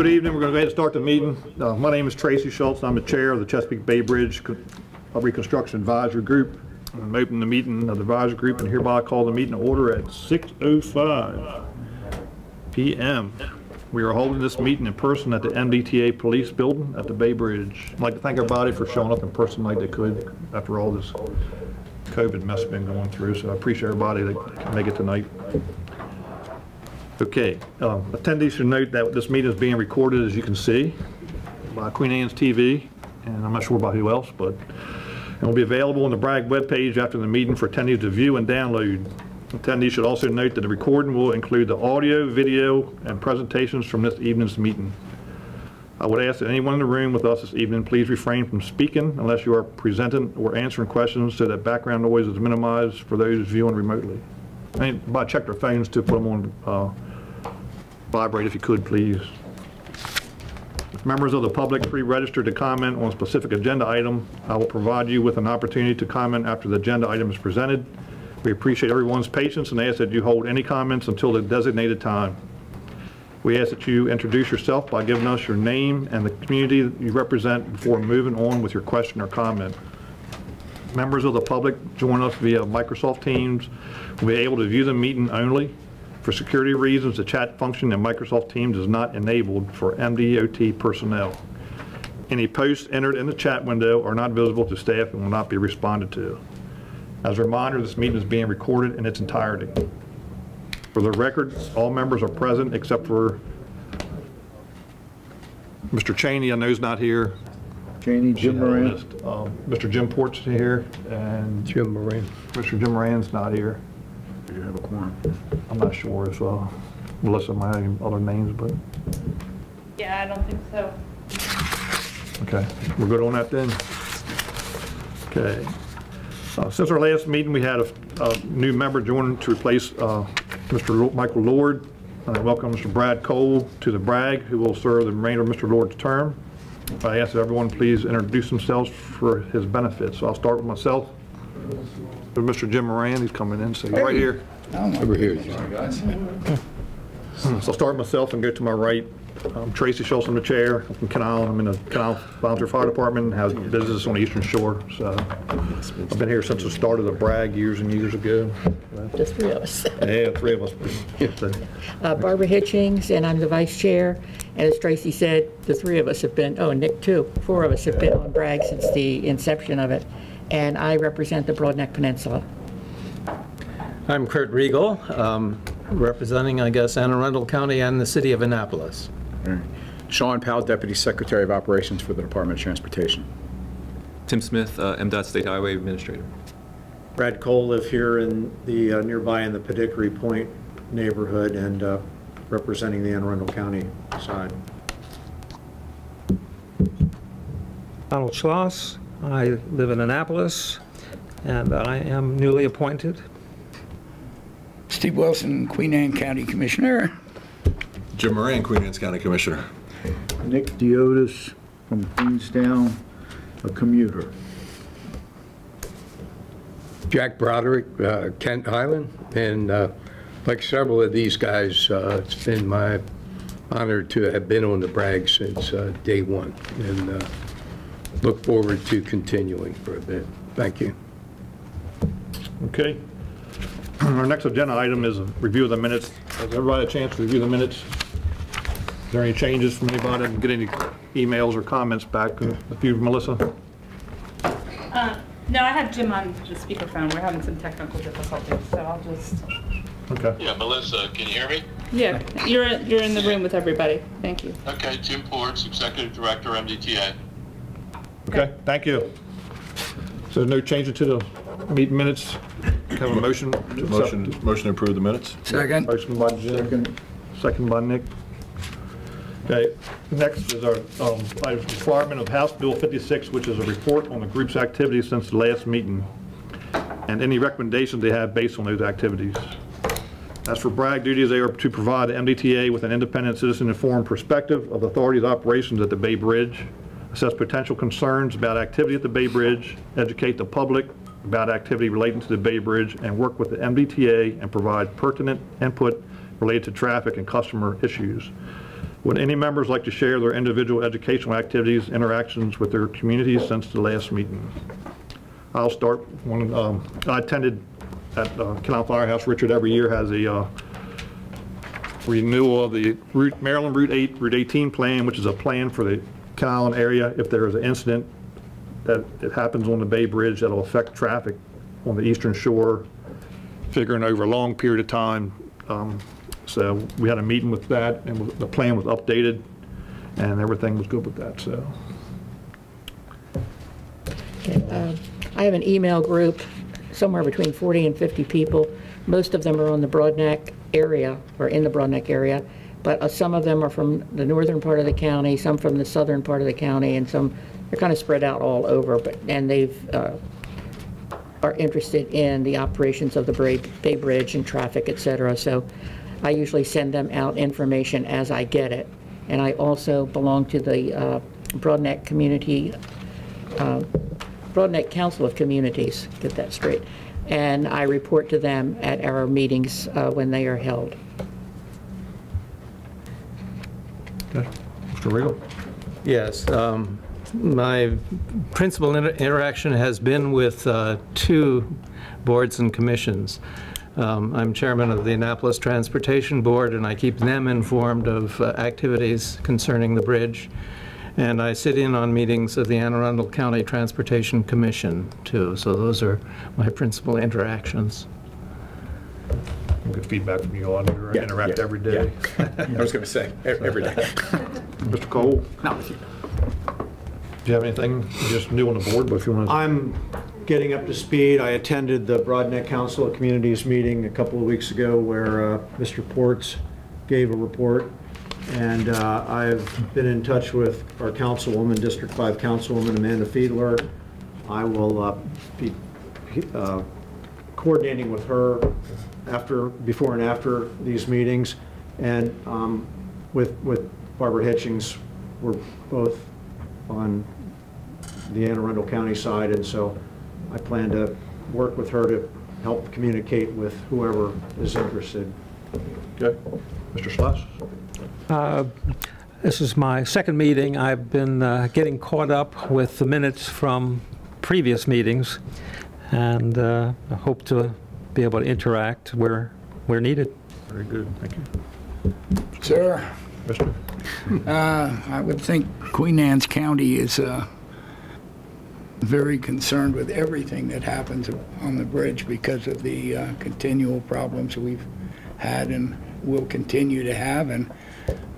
Good evening, we're going to go ahead and start the meeting. Uh, My name is Tracy Schultz, I'm the Chair of the Chesapeake Bay Bridge Co- Reconstruction Advisory Group. I'm opening the meeting of the advisory group and hereby call the meeting to order at 6:05 PM. We are holding this meeting in person at the MDTA Police Building at the Bay Bridge. I'd like to thank everybody for showing up in person like they could after all this COVID mess been going through, so I appreciate everybody that can make it tonight. Okay, um, attendees should note that this meeting is being recorded, as you can see, by Queen Anne's TV, and I'm not sure about who else, but it will be available on the BRAG webpage after the meeting for attendees to view and download. Attendees should also note that the recording will include the audio, video, and presentations from this evening's meeting. I would ask that anyone in the room with us this evening, please refrain from speaking unless you are presenting or answering questions so that background noise is minimized for those viewing remotely. And by check their phones to put them on uh, vibrate if you could, please. Members of the public pre-registered to comment on a specific agenda item, I will provide you with an opportunity to comment after the agenda item is presented. We appreciate everyone's patience and ask that you hold any comments until the designated time. We ask that you introduce yourself by giving us your name and the community you represent before moving on with your question or comment. Members of the public join us via Microsoft Teams. We'll be able to view the meeting only. For security reasons, the chat function in Microsoft Teams is not enabled for MDOT personnel. Any posts entered in the chat window are not visible to staff and will not be responded to. As a reminder, this meeting is being recorded in its entirety. For the record, all members are present except for Mr. Cheney, I know he's not here. Cheney, Jim Moran. Um, Mr. Jim Port's here, and Jim Moran. Mr. Jim Moran's not here. Do you have a quorum? I'm not sure if uh, Melissa might have any other names, but, Yeah, I don't think so. okay, we're good on that then? Okay. Uh, Since our last meeting, we had a a new member join to replace uh, Mr. Lo- Michael Lord. And I welcome Mr. Brad Cole to the BRAG, who will serve the remainder of Mr. Lord's term. I ask that everyone please introduce themselves for his benefit. So I'll start with myself. With Mr. Jim Moran, he's coming in, so you're right here. Over here. So I'll start myself and go to my right. I'm Tracy Schultz, I'm the chair. I'm from Canal, I'm in the Canal Volunteer Fire Department, have business on the Eastern Shore. So I've been here since the start of the BRAG years and years ago. Just three of us. Yeah, three of us. So, Uh, Barbara Hitchings, and I'm the vice chair. And as Tracy said, the three of us have been, oh, and Nick too, four of us have been on BRAG since the inception of it. And I represent the Broadneck Peninsula. I'm Kurt Riegel, um, representing, I guess, Anne Arundel County and the city of Annapolis. All right. Sean Powell, Deputy Secretary of Operations for the Department of Transportation. Tim Smith, uh, MDOT State Highway Administrator. Brad Cole live here in the, uh, nearby in the Podickory Point neighborhood and uh, representing the Anne Arundel County side. Donald Schloss. I live in Annapolis, and I am newly appointed. Steve Wilson, Queen Anne County Commissioner. Jim Moran, Queen Anne's County Commissioner. Nick Diotis from Queenstown, a commuter. Jack Broderick, uh, Kent Island, and uh, like several of these guys, uh, it's been my honor to have been on the BRAG since uh, day one, and uh, look forward to continuing for a bit. Thank you. Okay. Our next agenda item is a review of the minutes. Has everybody a chance to review the minutes? Is there any changes from anybody? Didn't Get any emails or comments back? A few, Melissa? Uh, No, I have Jim on the speakerphone. We're having some technical difficulties, so I'll just, Okay. Yeah, Melissa, can you hear me? yeah, you're, you're in the room with everybody. Thank you. Okay, Jim Ports, Executive Director, MDTA. Okay, thank you. So no changes to the meeting minutes? Have a motion? to accept- Motion, motion to approve the minutes? Second. Motion by Jim, second by Nick. Okay, next is our um, item, requirement of House Bill 56, which is a report on the group's activities since the last meeting, and any recommendations they have based on those activities. As for BRAG duties, they are to provide the MDTA with an independent citizen-informed perspective of the authority's operations at the Bay Bridge, assess potential concerns about activity at the Bay Bridge, educate the public about activity relating to the Bay Bridge, and work with the MDTA and provide pertinent input related to traffic and customer issues. Would any members like to share their individual educational activities, interactions with their communities since the last meeting? I'll start. One, um, I attended at uh, Canal Firehouse. Richard every year has a uh, renewal of the Route, Maryland Route 8, Route 18 plan, which is a plan for the Island area. If there is an incident that it happens on the Bay Bridge that'll affect traffic on the eastern shore, figuring over a long period of time. Um, So we had a meeting with that, and the plan was updated, and everything was good with that, so. Um, I have an email group, somewhere between 40 and 50 people. Most of them are on the Broadneck area, or in the Broadneck area, but uh, some of them are from the northern part of the county, some from the southern part of the county, and some, they're kind of spread out all over, but, and they've, uh, are interested in the operations of the Bay Bridge and traffic, et cetera. So I usually send them out information as I get it. And I also belong to the uh, Broadneck Community uh, Broadneck Council of Communities, get that straight. And I report to them at our meetings uh, when they are held. Okay. Mr. Riegel? Yes, um, my principal inter- interaction has been with uh, two boards and commissions. Um, I'm chairman of the Annapolis Transportation Board, and I keep them informed of uh, activities concerning the bridge. And I sit in on meetings of the Anne Arundel County Transportation Commission, too. So those are my principal interactions. Good feedback from you all. You Yeah, interact yeah, every day. I was going to say, every day. Mr. Cole? Not with you. Do you have anything, just new on the board, but if you want to... I'm getting up to speed. I attended the Broadneck Council of Communities meeting a couple of weeks ago where uh, Mr. Ports gave a report. And uh, I've been in touch with our councilwoman, District 5 Councilwoman Amanda Fiedler. I will uh, be uh, coordinating with her after, before and after these meetings. And um, with, with Barbara Hitchings, we're both on the Anne Arundel County side, and so I plan to work with her to help communicate with whoever is interested. Okay. Mr. Sless? Uh, This is my second meeting. I've been uh, getting caught up with the minutes from previous meetings, and uh, I hope to be able to interact where, where needed. Very good, thank you. Sir, Mr.? uh, I would think Queen Anne's County is uh, very concerned with everything that happens on the bridge because of the uh, continual problems we've had and will continue to have. And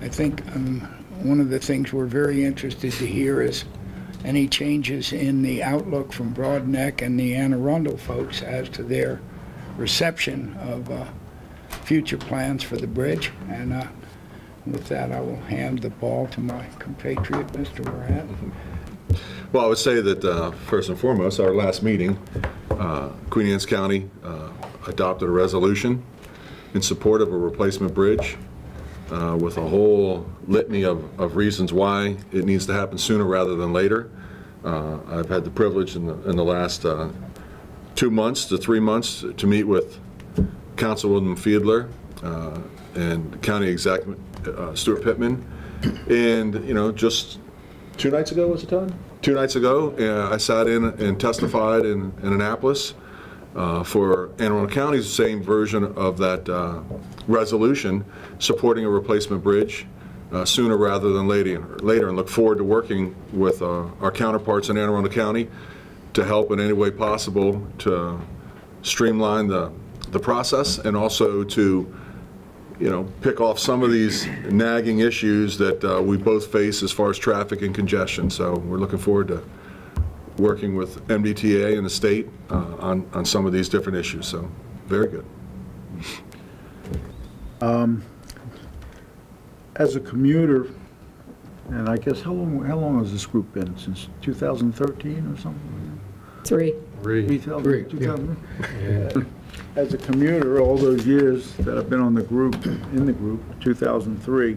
I think um, one of the things we're very interested to hear is any changes in the outlook from Broadneck and the Anne Arundel folks as to their reception of uh, future plans for the bridge. And uh, with that, I will hand the ball to my compatriot, Mr. Moran. Well, I would say that, uh, first and foremost, our last meeting, uh, Queen Anne's County uh, adopted a resolution in support of a replacement bridge uh, with a whole litany of of reasons why it needs to happen sooner rather than later. I've had the privilege in the in the last two months to three months to meet with Councilwoman Fiedler uh, and County Exec uh, Steuart Pittman. And, you know, just two nights ago, was it, time? Two nights ago, uh, I sat in and testified in in Annapolis uh, for Anne Arundel County's same version of that uh, resolution supporting a replacement bridge uh, sooner rather than later, later, and look forward to working with our counterparts in Anne Arundel County to help in any way possible to streamline the, the process and also to, you know, pick off some of these nagging issues that uh, we both face as far as traffic and congestion. So we're looking forward to working with MDTA and the state uh, on, on some of these different issues. So, very good. As a commuter, and I guess, how long, how long has this group been? Since 2013 or something? Three. 2000, 2000? As a commuter, all those years that I've been on the group, in the group, 2003, I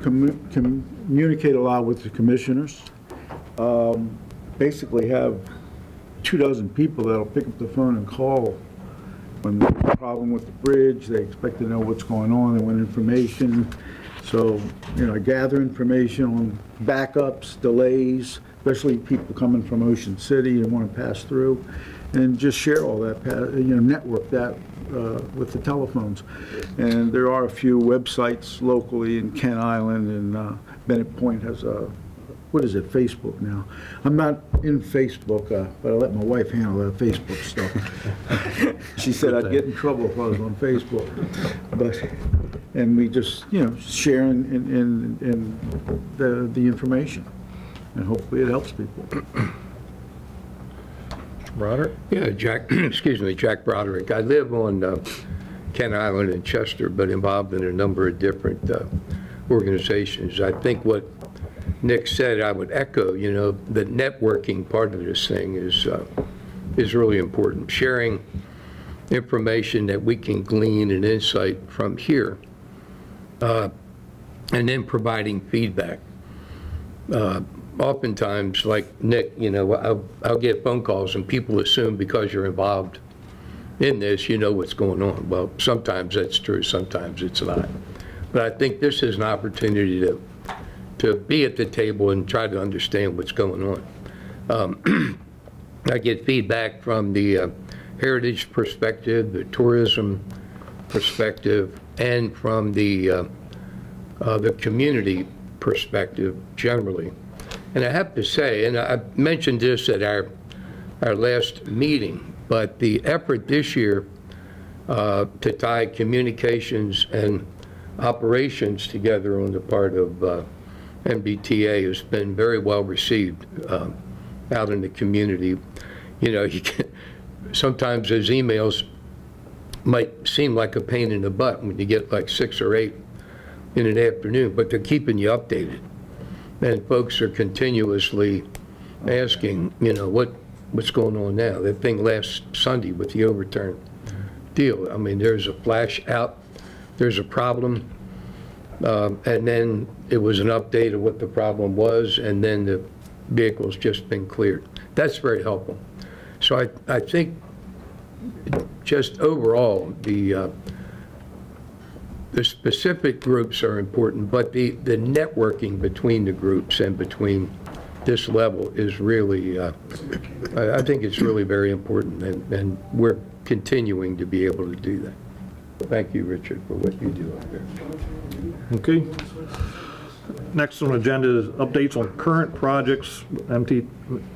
commu- communicate a lot with the commissioners. Um, Basically have two dozen people that'll pick up the phone and call when there's a problem with the bridge, they expect to know what's going on, they want information. So, you know, I gather information on backups, delays, especially people coming from Ocean City and want to pass through, and just share all that, you know, network that uh, with the telephones. And there are a few websites locally in Kent Island, and uh, Bennett Point has a, what is it, Facebook now? I'm not in Facebook, uh, but I let my wife handle that Facebook stuff. She said I'd get in trouble if I was on Facebook. But, and we just, you know, sharing in, in, in the, the information. And hopefully it helps people. Broderick? Yeah, Jack, excuse me, Jack Broderick. I live on uh, Kent Island in Chester, but involved in a number of different uh, organizations. I think what Nick said, I would echo, you know, the networking part of this thing is, uh, is really important. Sharing information that we can glean and insight from here, uh, and then providing feedback. Uh, Oftentimes, like Nick, you know, I'll, I'll get phone calls and people assume because you're involved in this, you know what's going on. Well, sometimes that's true, sometimes it's not. But I think this is an opportunity to, to be at the table and try to understand what's going on. Um, I get feedback from the uh, heritage perspective, the tourism perspective, and from the, uh, uh, the community perspective generally. And I have to say, and I mentioned this at our, our last meeting, but the effort this year uh, to tie communications and operations together on the part of uh, MDTA has been very well received uh, out in the community. You know, you can, sometimes those emails might seem like a pain in the butt when you get like six or eight in an afternoon, but they're keeping you updated. And folks are continuously asking, you know, what, what's going on now? That thing last Sunday with the overturn deal. I mean, there's a flash out, there's a problem, um, and then it was an update of what the problem was, and then the vehicle's just been cleared. That's very helpful. So I, I think just overall, the, uh, the specific groups are important, but the, the networking between the groups and between this level is really, uh, I, I think it's really very important, and, and we're continuing to be able to do that. Thank you, Richard, for what you do out there. Okay. Next on the agenda is updates on current projects. MT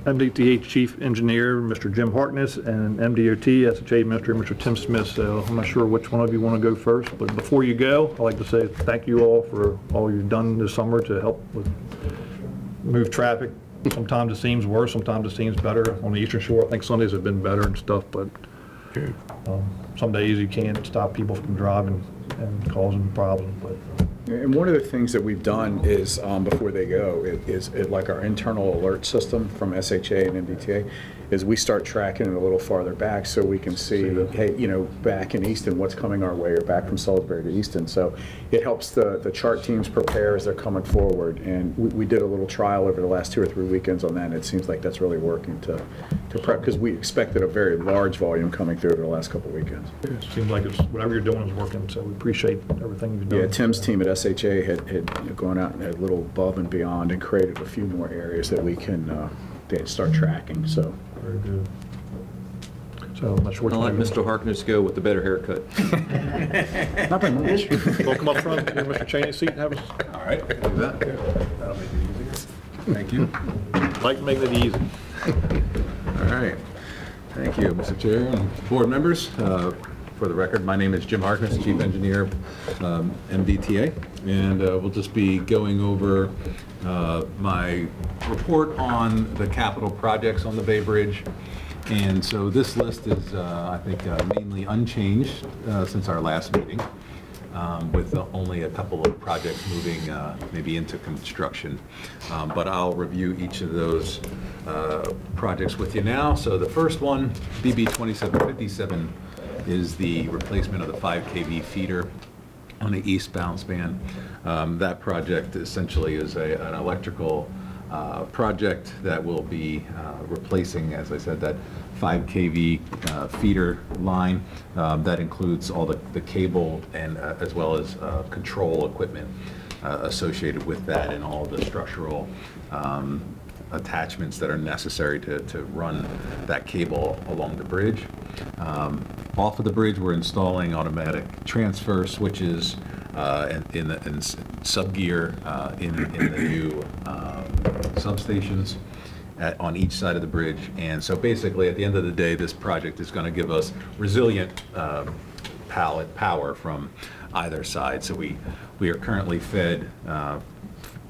MDTA Chief Engineer, Mr. Jim Harkness, and MDOT SHA Administrator, Mr. Tim Smith. So I'm not sure which one of you want to go first, but before you go, I'd like to say thank you all for all you've done this summer to help with move traffic. Sometimes it seems worse, sometimes it seems better. On the Eastern Shore, I think Sundays have been better and stuff, but um, some days you can't stop people from driving and causing problems, And one of the things that we've done is, um, before they go, is, it- like our internal alert system from SHA and MDTA, is we start tracking it a little farther back so we can see, hey, you know, back in Easton, what's coming our way, or back from Salisbury to Easton. So it helps the, the chart teams prepare as they're coming forward. And we, we did a little trial over the last two or three weekends on that, and it seems like that's really working to, to prep, because we expected a very large volume coming through over the last couple of weekends. it seems like it's, whatever you're doing is working, so we appreciate everything you've done. Yeah, Tim's team at SHA had, had gone out and had a little above and beyond and created a few more areas that we can, uh, start tracking, so. Very good. So I'm not sure I'll let. Mr. Harkness go with the better haircut. Not by much. Go come up front, get Mr. Cheney's seat and have us, All right, I can do that. That'll make it easier. Thank you. like making it easy. All right. Thank you, Mr. Chair and board members. Uh, For the record, my name is Jim Harkness, Chief Engineer, um, MDTA, and uh, we'll just be going over uh, my report on the capital projects on the Bay Bridge. And so this list is, uh, I think, uh, mainly unchanged uh, since our last meeting, um, with only a couple of projects moving uh, maybe into construction. Um, But I'll review each of those projects with you now. So the first one, BB 2757, is the replacement of the 5 kV feeder on the eastbound span. Um, That project essentially is a, an electrical uh, project that will be uh, replacing, as I said, that 5 kV uh, feeder line. Um, That includes all the, the cable and uh, as well as uh, control equipment uh, associated with that and all the structural um, attachments that are necessary to, to run that cable along the bridge. Um, Off of the bridge, we're installing automatic transfer switches uh, in, the- in sub-gear uh, in, in the new um, substations at, on each side of the bridge. And so basically, at the end of the day, this project is going to give us resilient um, pallet power from either side. So we, we are currently fed uh,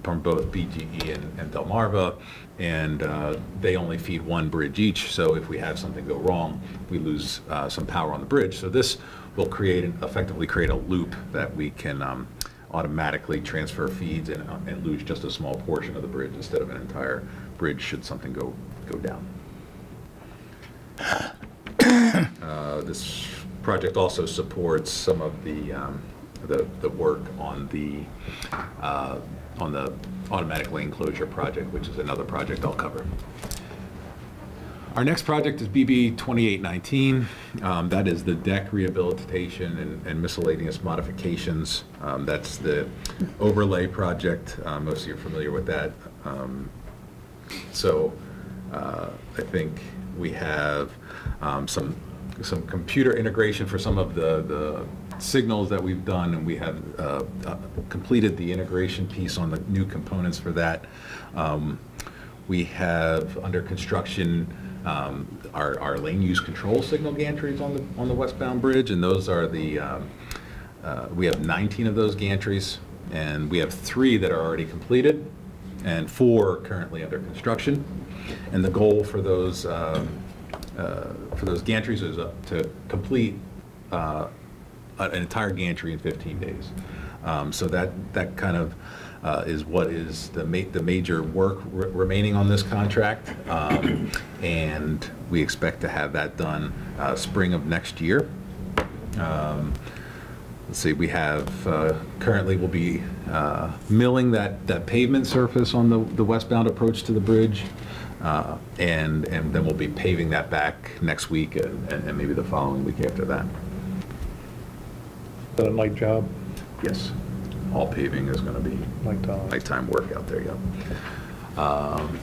from both BGE and, and Delmarva, and uh, they only feed one bridge each. So if we have something go wrong, we lose uh, some power on the bridge. So this will create, an- effectively create a loop that we can um, automatically transfer feeds and, uh, and lose just a small portion of the bridge instead of an entire bridge should something go, go down. Uh, This project also supports some of the, um, the, the work on the, uh, on the automatic lane closure project, which is another project I'll cover. Our next project is BB 2819. Um, That is the deck rehabilitation and- and miscellaneous modifications. Um, That's the overlay project. Uh, Most of you are familiar with that. Um, so uh, I think we have um, some, some computer integration for some of the, the signals that we've done, and we have uh, uh, completed the integration piece on the new components for that. Um, We have under construction um, our, our lane use control signal gantries on the, on the westbound bridge, and those are the, um, uh, we have 19 of those gantries, and we have three that are already completed and four currently under construction. And the goal for those, um, uh, for those gantries is uh, to complete uh, an entire gantry in 15 days. Um, So that, that kind of uh, is what is the ma, the major work re- remaining on this contract. Um, And we expect to have that done uh, spring of next year. Um, Let's see, we have, uh, currently we'll be uh, milling that, that pavement surface on the, the westbound approach to the bridge. uh, And, and then we'll be paving that back next week and, and and maybe the following week after that. Is that a night job? Yes, all paving is gonna be Nighttime. nighttime work out there, yeah. Um,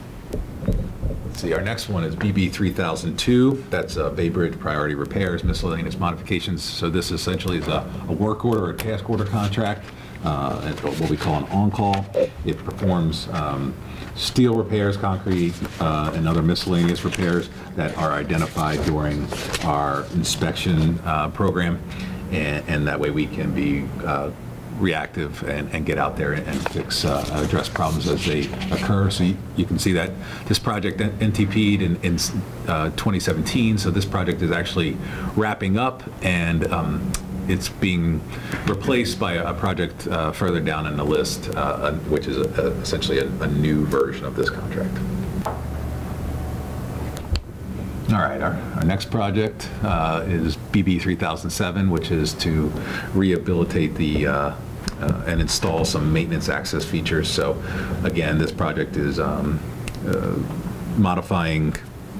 Let's see, our next one is BB 3002. That's uh, Bay Bridge Priority Repairs Miscellaneous Modifications. So this essentially is a a work order or task order contract. uh, and what we call an on-call. It performs um, steel repairs, concrete, uh, and other miscellaneous repairs that are identified during our inspection uh, program. And and that way we can be uh, reactive and, and get out there and fix, uh, address problems as they occur. So you, you can see that this project NTP'd in, in uh, 2017, so this project is actually wrapping up and um, it's being replaced by a, a project uh, further down in the list, uh, which is a, essentially a, a new version of this contract. All right, our, our next project uh, is BB 3007, which is to rehabilitate the, uh, uh, and install some maintenance access features. So again, this project is um, uh, modifying,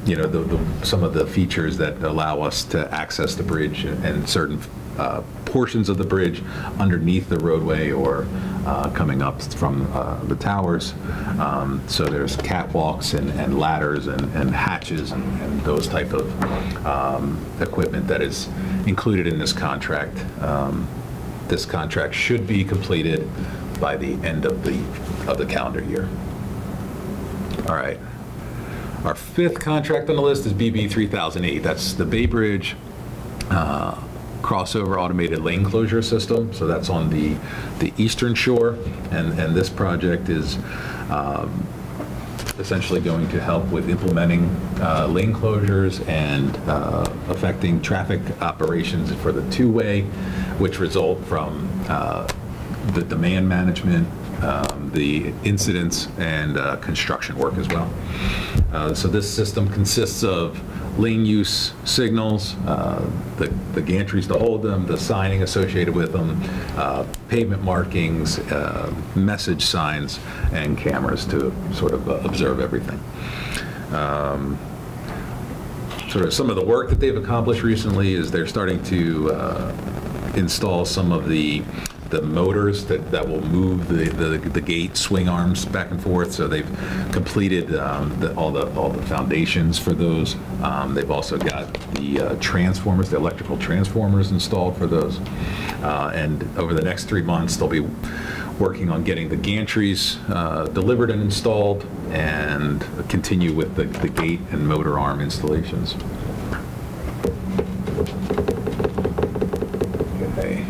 you know, the, the, some of the features that allow us to access the bridge and certain uh, portions of the bridge underneath the roadway or uh, coming up from uh, the towers. Um, So there's catwalks and and ladders and and hatches and and those type of um, equipment that is included in this contract. Um, This contract should be completed by the end of the, of the calendar year. All right. Our fifth contract on the list is BB 3008. That's the Bay Bridge uh, crossover automated lane closure system. So that's on the, the eastern shore. And, and this project is um, essentially going to help with implementing uh, lane closures and uh, affecting traffic operations for the two-way, which result from uh, the demand management, um, the incidents, and uh, construction work as well. Uh, So this system consists of lane use signals, uh, the the gantries to hold them, the signing associated with them, uh, pavement markings, uh, message signs, and cameras to sort of uh, observe everything. Um, Sort of some of the work that they've accomplished recently is they're starting to install some of the the motors that, that will move the, the, the gate swing arms back and forth. So they've completed um, the, all the all the foundations for those. Um, they've also got the uh, transformers, the electrical transformers installed for those. Uh, and over the next three months, they'll be working on getting the gantries uh, delivered and installed, and continue with the, the gate and motor arm installations. Okay.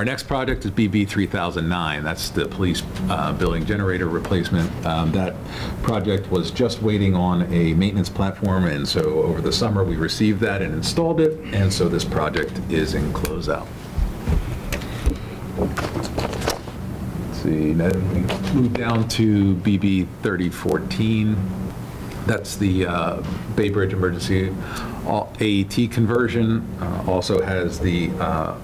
Our next project is BB 3009. That's the police uh, building generator replacement. Um, That project was just waiting on a maintenance platform, and so over the summer, we received that and installed it, and so this project is in closeout. Let's see, now we move down to BB 3014. That's the uh, Bay Bridge Emergency AET conversion. Uh, Also has the uh,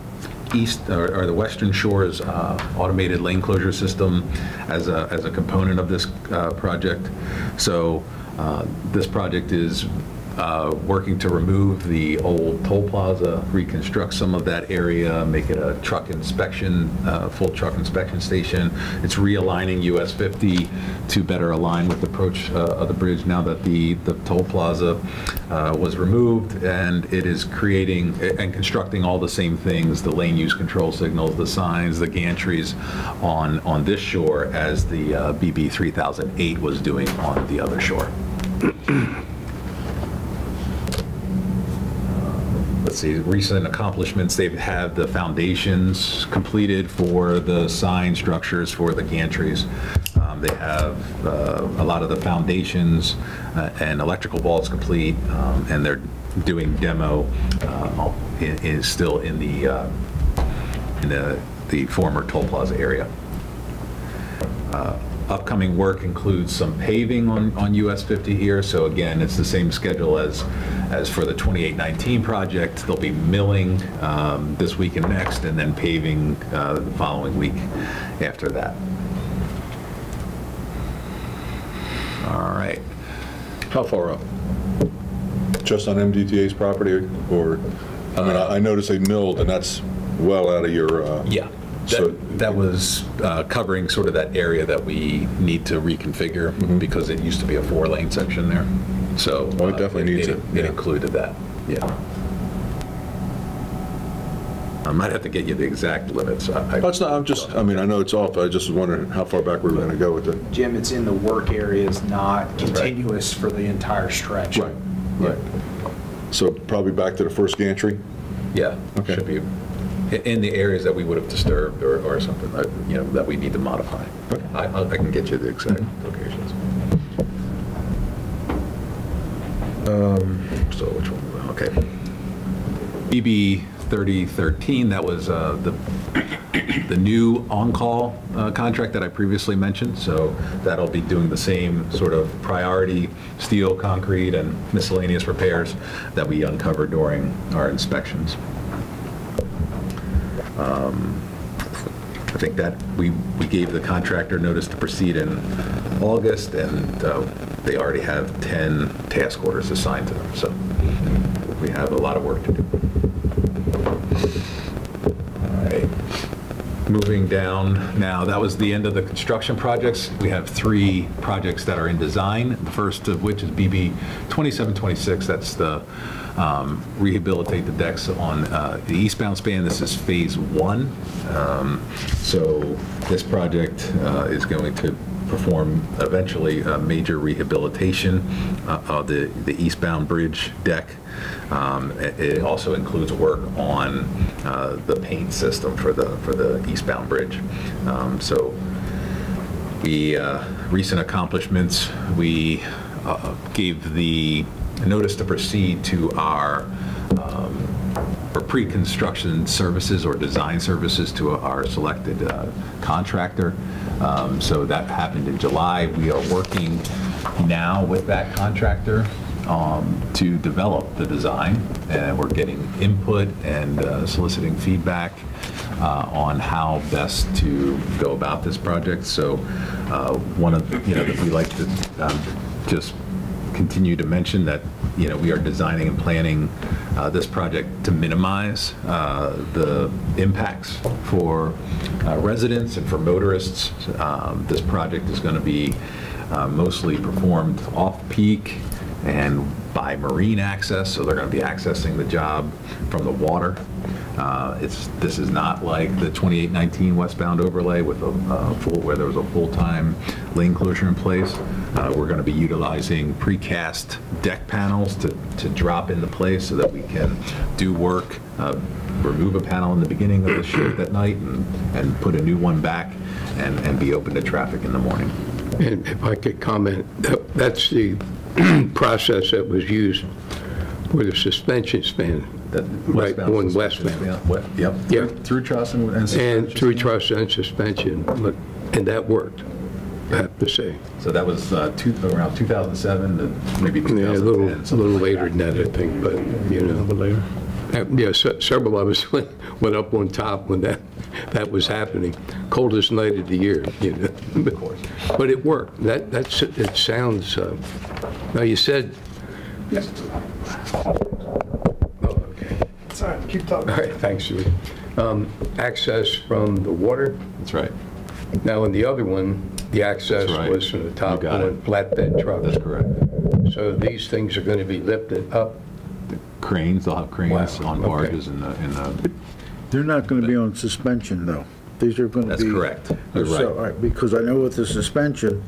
east, or or the Western Shores uh, automated lane closure system as a, as a component of this uh, project. So uh, this project is uh, working to remove the old toll plaza, reconstruct some of that area, make it a truck inspection, uh, full truck inspection station. It's realigning US 50 to better align with the approach uh, of the bridge now that the, the toll plaza uh, was removed, and it is creating and constructing all the same things, the lane use control signals, the signs, the gantries on, on this shore as the uh, BB 3008 was doing on the other shore. let's see, recent accomplishments, they've had the foundations completed for the sign structures for the gantries. Um, They have uh, a lot of the foundations uh, and electrical vaults complete, um, and they're doing demo, uh, is still in the, uh, in the the former Toll Plaza area. Upcoming work includes some paving on, on US 50 here, so again, it's the same schedule as, as for the 2819 project. They'll be milling um, this week and next, and then paving uh, the following week after that. All right. How far up? Just on MDTA's property, or, I mean, I I noticed they milled, and that's well out of your, uh, Yeah. So- That, that was uh, covering sort of that area that we need to reconfigure because it used to be a four-lane section there. So. Well, it uh, definitely needs it, It yeah. included that, yeah. I might have to get you the exact limits. I- I- That's not, I'm just, I mean, I know it's off, I just was wondering how far back we were gonna go with it. Jim, it's in the work areas, not continuous for the entire stretch. Right, right. So probably back to the first gantry? Yeah, Okay. should be i- in the areas that we would have disturbed or, or something, uh, you know, that we need to modify. I, I I can get you the exact locations. Um, So which one, okay. BB 3013, that was uh, the, the new on-call uh, contract that I previously mentioned. So that'll be doing the same sort of priority steel, concrete, and miscellaneous repairs that we uncovered during our inspections. Um, I think that we, we gave the contractor notice to proceed in August, and uh, they already have 10 task orders assigned to them, so we have a lot of work to do. All right. Moving down now, that was the end of the construction projects. We have three projects that are in design, the first of which is BB 2726. That's the um, rehabilitate the decks on uh, the eastbound span. This is phase one. Um, So this project uh, is going to perform eventually a major rehabilitation uh, of the the eastbound bridge deck. Um, It also includes work on uh, the paint system for the, for the eastbound bridge. Um, So we, uh, recent accomplishments, we uh, gave the notice to proceed to our, um, pre-construction services or design services to our selected uh, contractor. Um, So that happened in July. We are working now with that contractor um, to develop the design, and we're getting input and uh, soliciting feedback uh, on how best to go about this project. So uh, one of, you know, that we like to um, just continue to mention that you know, we are designing and planning uh, this project to minimize uh, the impacts for uh, residents and for motorists. Um, This project is going to be uh, mostly performed off-peak and by marine access, so they're going to be accessing the job from the water. Uh, It's, this is not like the 2819 westbound overlay with a a full, where there was a full-time lane closure in place. Uh, We're going to be utilizing precast deck panels to, to drop into place so that we can do work, uh, remove a panel in the beginning of the shift at night and, and put a new one back and, and be open to traffic in the morning. And if I could comment, that- that's the process that was used for the suspension span, That right, going westbound. span, what- Yep. Yeah. Through truss and and And through truss and suspension, and that worked, I have to say. So that was uh, two- around 2007 to maybe Yeah, a little, a little like later than that, I think, but, you know. A little later. Yeah, se- several of us went went up on top when that, that was happening. Coldest night of the year, you know. Of course. But it worked. That, that's, it sounds, uh, now you said. Yes. Oh, okay. Sorry, keep talking. All right, thanks, Julie. Um, Access from the water. That's right. Now, in the other one, the access right. was from the top You got on it. flatbed trucks. That's correct. So these things are going to be lifted up The Cranes, they'll have cranes Wow, on okay. barges in the, in the, They're not going to be on suspension, though. These are going to That's be... correct. You're So, right. all right, Because I know with the suspension,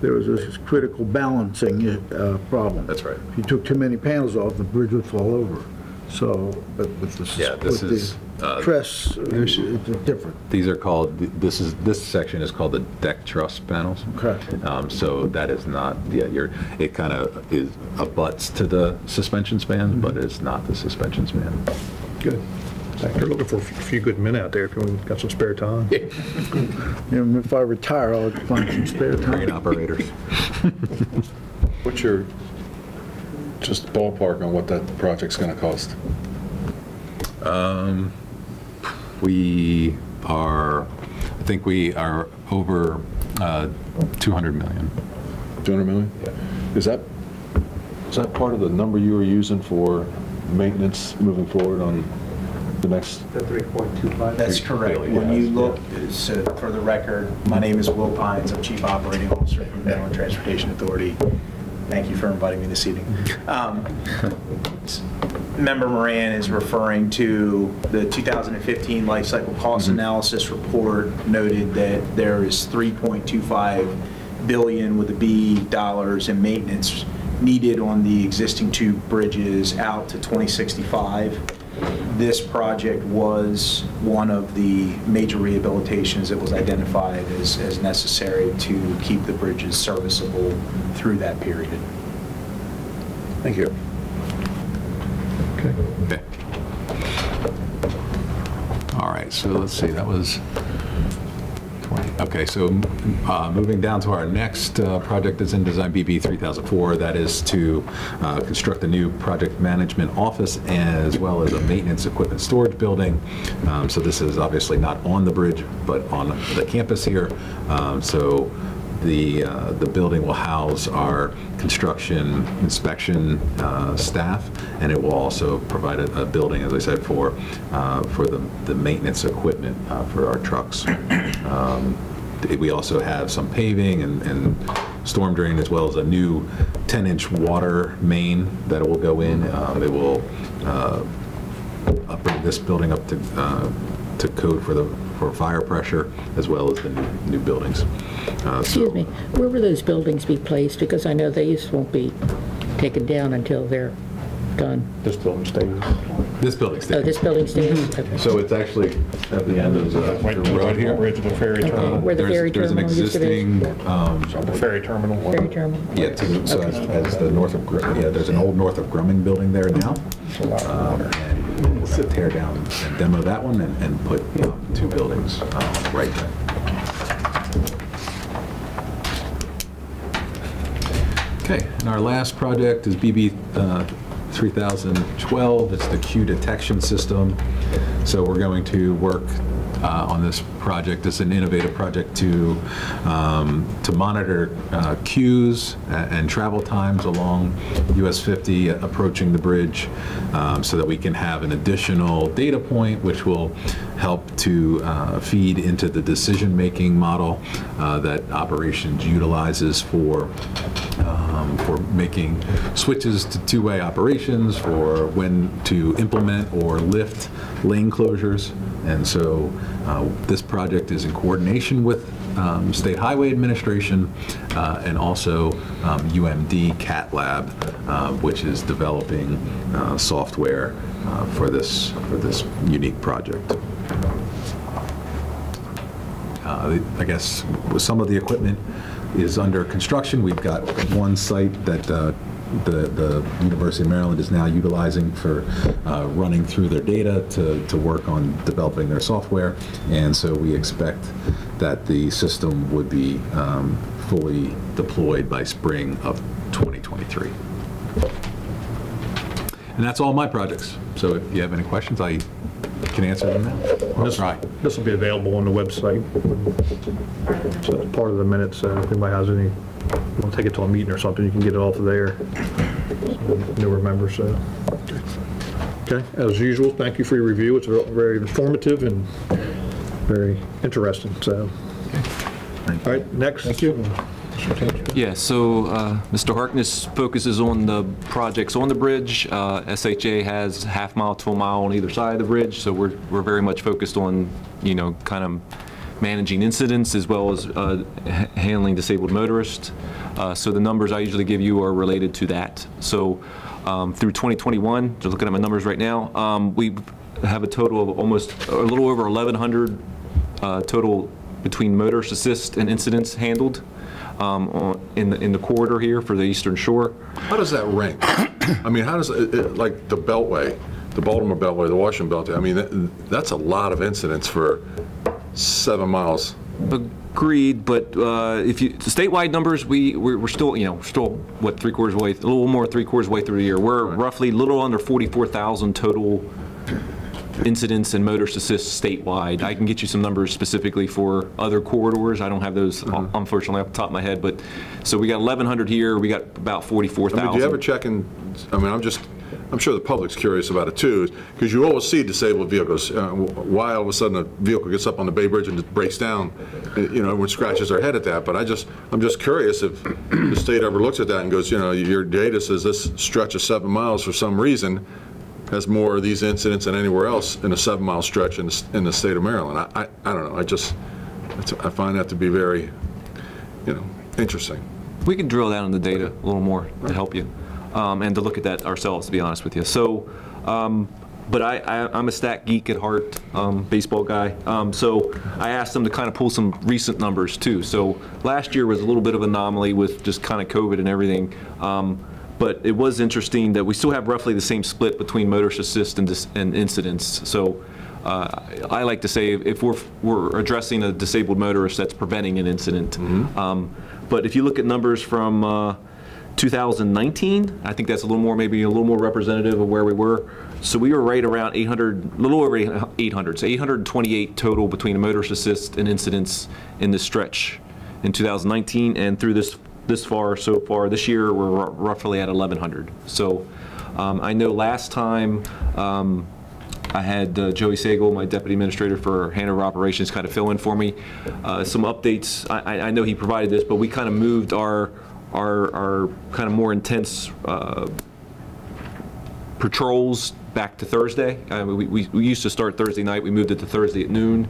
there was this critical balancing uh, problem. That's right. If you took too many panels off, the bridge would fall over. So, but with the... Yeah, this with the is, uh, Truss, it's different. these are called, this is, this section is called the deck truss panels. Okay. Um, So that is not, yeah, you're, it kind of is abuts to the suspension span, but it's not the suspension span. Good. You're looking for a few good men out there if you got some spare time. You know, if I retire, I'll find some spare Crane time. operators. What's your, just ballpark on what that project's going to cost? We are, I think we are over uh, 200 million. 200 million? Is that, is that part of the number you were using for maintenance moving forward on the next? The 3.25. That's correct. Clearly, When you look, so for the record, my name is Will Pines, I'm Chief Operating Officer from the Maryland Transportation Authority. Thank you for inviting me this evening. Um, Member Moran is referring to the 2015 Life Cycle Cost mm-hmm. Analysis Report noted that there is 3.25 billion with a B dollars in maintenance needed on the existing two bridges out to 2065. This project was one of the major rehabilitations that was identified as, as necessary to keep the bridges serviceable through that period. Thank you. Okay. All right, so let's see, that was 20, okay, so uh, moving down to our next uh, project is in Design BB 3004. That is to uh, construct a new project management office as well as a maintenance equipment storage building. Um, So this is obviously not on the bridge, but on the campus here. Um, So the, uh, the building will house our construction inspection uh, staff, and it will also provide a, a building, as I said, for, uh, for the, the maintenance equipment uh, for our trucks. Um, We also have some paving and, and storm drain, as well as a new 10-inch water main that will go in. Um, It will uh, upgrade this building up to, to code for the, for fire pressure, as well as the new, new buildings. Uh, so- Excuse me, where will those buildings be placed? Because I know these won't be taken down until they're done. This building stays. This building stays. Oh, stays. this building stays? Okay. So it's actually at the end of the the road here. Bridge to the ferry terminal. Where the There's- ferry There's an terminal used to be? existing, um, The ferry terminal. Ferry terminal? yeah, to- so as as the Northrop, Gr- yeah, there's an old Northrop Grumman building there now. Um, And we'll tear down and demo that one and and put um, two buildings uh, right there. Okay, and our last project is BB uh, 3012. It's the queue detection system. So we're going to work uh, on this project. It's an innovative project to, um, to monitor uh, queues and travel times along US 50 approaching the bridge um, so that we can have an additional data point which will help to uh, feed into the decision-making model uh, that operations utilizes for um, for making switches to two-way operations, for when to implement or lift lane closures. And so uh, this project is in coordination with um, State Highway Administration uh, and also um, UMD CATT Lab, uh, which is developing uh, software uh, for this for this unique project. I guess some of the equipment is under construction. We've got one site that the, the University of Maryland is now utilizing for uh, running through their data to, to work on developing their software. And so we expect that the system would be um, fully deployed by spring of 2023. And that's all my projects. So if you have any questions, I can answer them now. This try. this will be available on the website. So it's part of the minutes, so if anybody has any, want to take it to a meeting or something, you can get it off of there. Newer members, so. Okay, as usual, thank you for your review. It's very informative and very interesting, so. All right, next. Thank you. Yeah, so uh, Mr. Harkness focuses on the projects on the bridge. Uh, SHA has half mile to a mile on either side of the bridge, so we're, we're very much focused on, you know, kind of managing incidents as well as uh, handling disabled motorists. Uh, So the numbers I usually give you are related to that. So um, through 2021, just looking at my numbers right now, um, we have a total of almost, a little over 1,100 uh, total between motorist assist and incidents handled um, in the in the corridor here for the Eastern Shore. How does that rank? I mean, how does, it- it- like the Beltway, the Baltimore Beltway, the Washington Beltway, I mean, that- that's a lot of incidents for seven miles. Agreed, but uh, if you, the statewide numbers, we, we're we're still, you know, still, what, three quarters way, a little more three quarters way through the year. We're roughly a little under 44,000 total incidents and motorist assist statewide. I can get you some numbers specifically for other corridors. I don't have those unfortunately off the top of my head, but, so we got 1,100 here, we got about I 44,000. mean, do you ever check in, I mean, I'm just, I'm sure the public's curious about it too, because you always see disabled vehicles. Uh, Why all of a sudden a vehicle gets up on the Bay Bridge and just breaks down, you know, everyone scratches their head at that. But I just, I'm just curious if the state ever looks at that and goes, you know, your data says this stretch of seven miles for some reason has more of these incidents than anywhere else in a seven-mile stretch in the, in the state of Maryland. I, I I don't know, I just, I find that to be very, you know, interesting. We can drill down on the data a little more to help you, um, and to look at that ourselves, to be honest with you. So, um, but I, I, I'm a stat geek at heart, um, baseball guy. Um, so I asked them to kind of pull some recent numbers too. So last year was a little bit of anomaly with just kind of COVID and everything. But it was interesting that we still have roughly the same split between motorist assist and, dis- and incidents. So uh, I like to say if we're, we're addressing a disabled motorist, that's preventing an incident. Um, But if you look at numbers from uh, 2019, I think that's a little more, maybe a little more representative of where we were. So we were right around 800, a little over 800, so 828 total between motorist assist and incidents in this stretch in 2019, and through this, this far, so far, this year, we're roughly at 1,100. So um, I know last time, um, I had uh, Joey Sagal, my deputy administrator for Hanover Operations, kind of fill in for me. Uh, Some updates, I- I know he provided this, but we kind of moved our, our, our kind of more intense uh, patrols back to Thursday. We we we used to start Thursday night, we moved it to Thursday at noon.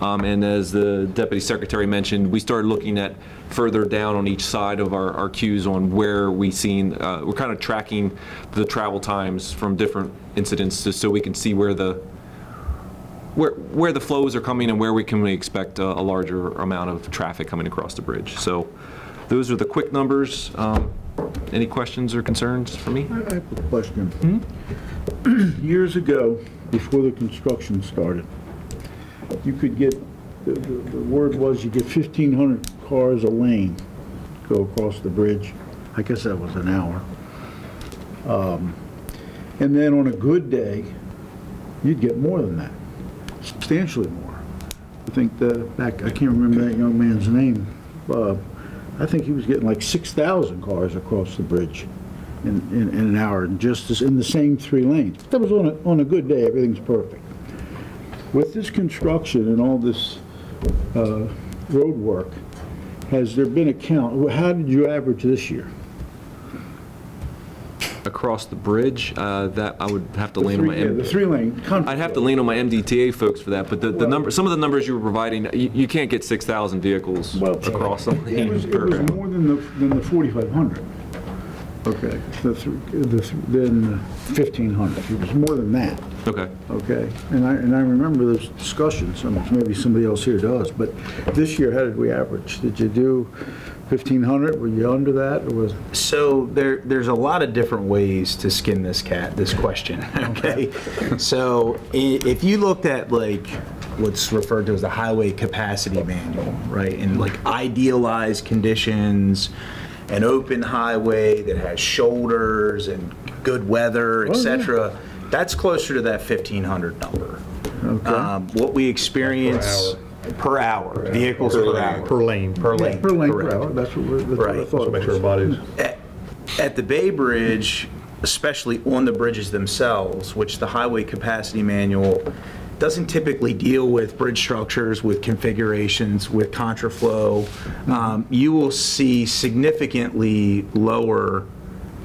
Um, And as the deputy secretary mentioned, we started looking at further down on each side of our our queues on where we've seen, uh, we're kind of tracking the travel times from different incidents, just so we can see where the, where, where the flows are coming and where we can expect a, a larger amount of traffic coming across the bridge. So those are the quick numbers. Um, Any questions or concerns for me? I have a question. Years ago, before the construction started, you could get, the, the word was you get 1,500 cars a lane go across the bridge. I guess that was an hour. Um, And then on a good day, you'd get more than that, substantially more. I think the, back, I can't remember that young man's name, uh, I think he was getting like 6,000 cars across the bridge in, in in an hour, and just as, in the same three lanes. That was on a, on a good day, everything's perfect. With this construction and all this uh, road work, has there been a count, how did you average this year? Across the bridge, uh, that, I would have to lean on my. Yeah, the three lane. I'd have to lean on my MDTA folks for that, but the, the number, some of the numbers you were providing, you, you can't get 6,000 vehicles across the It lane was, it was more than the, than the 4,500. Okay, the, th- the, th- then 1,500, it was more than that, Okay. okay? And I, and I remember those discussions, I mean, maybe somebody else here does, but this year, how did we average? Did you do 1,500, were you under that, or was? So there, there's a lot of different ways to skin this cat, this question, okay? So if you looked at like what's referred to as the highway capacity manual, right? And like idealized conditions, an open highway that has shoulders and good weather, et oh, cetera, that's closer to that 1,500 number. Um, What we experience per hour, vehicles per hour. Per lane. Per lane. Per lane per hour, that's what, we're- that's what I thought. it Make sure was. everybody's. At at the Bay Bridge, especially on the bridges themselves, which the highway capacity manual doesn't typically deal with bridge structures, with configurations, with contraflow, um, you will see significantly lower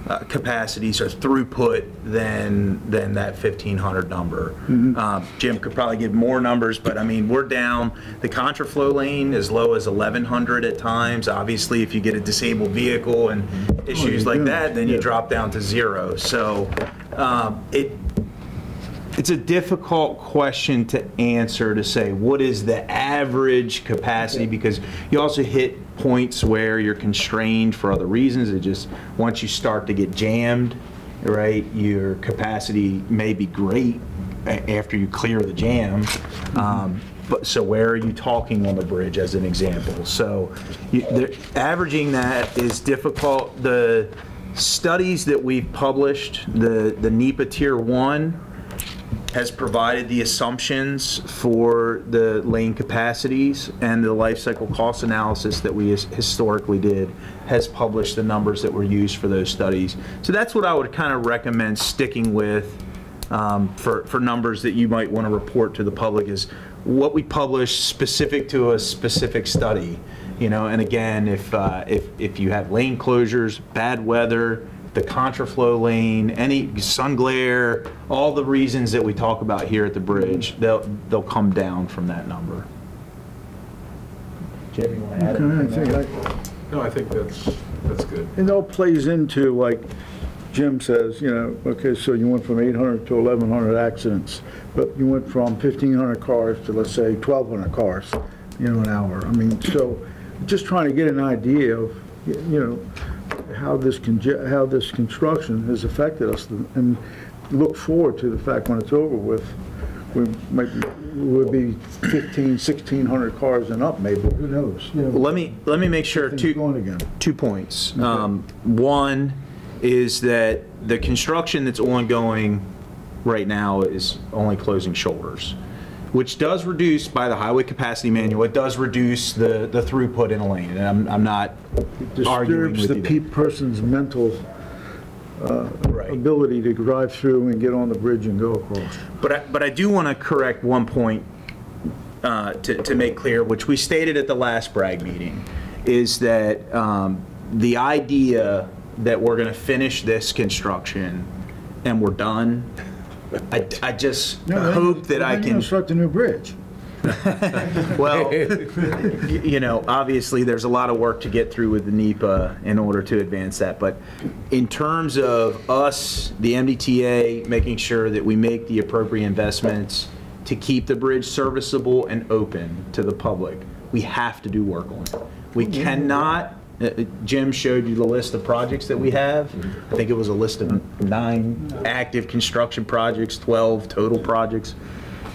uh, capacities or throughput than, than that 1,500 number. Um, Jim could probably give more numbers, but I mean, we're down, the contraflow lane as low as 1,100 at times. Obviously, if you get a disabled vehicle and issues like that, then you drop down to zero. So um, it, it's a difficult question to answer to say what is the average capacity because you also hit points where you're constrained for other reasons. It just once you start to get jammed, right, your capacity may be great after you clear the jam. Um, but so where are you talking on the bridge as an example? So you, the, averaging that is difficult. The studies that we've published, the the NEPA Tier One has provided the assumptions for the lane capacities and the life cycle cost analysis that we historically did has published the numbers that were used for those studies. So that's what I would kind of recommend sticking with um, for, for numbers that you might want to report to the public is what we publish specific to a specific study. You know, and again, if, uh, if, if you have lane closures, bad weather, the contraflow lane, any sun glare, all the reasons that we talk about here at the bridge, they'll, they'll come down from that number. Jim, you want to add Okay, I think I- No, I think that's, that's good. It all plays into, like Jim says, you know, okay, so you went from 800 to 1,100 accidents, but you went from 1,500 cars to, let's say, 1,200 cars, you know, an hour. I mean, so just trying to get an idea of, you know, how this, conge- how this construction has affected us and look forward to the fact when it's over with, we might, be- would be 15, 1,600 cars and up maybe, who knows? you know. Let me, let me make sure two, going again. two points. Um, One is that the construction that's ongoing right now is only closing shoulders, which does reduce, by the highway capacity manual, it does reduce the, the throughput in a lane, and I'm, I'm not arguing disturbs with the you. there. person's mental uh, Right. ability to drive through and get on the bridge and go across. But I, but I do want to correct one point uh, to, to make clear, which we stated at the last BRAG meeting, is that um, the idea that we're going to finish this construction and we're done, I, I just hope that I can. construct a new bridge. Well, you know, obviously, there's a lot of work to get through with the NEPA in order to advance that. But in terms of us, the MDTA, making sure that we make the appropriate investments to keep the bridge serviceable and open to the public, we have to do work on it. We cannot, uh, Jim showed you the list of projects that we have. I think it was a list of nine active construction projects, 12 total projects.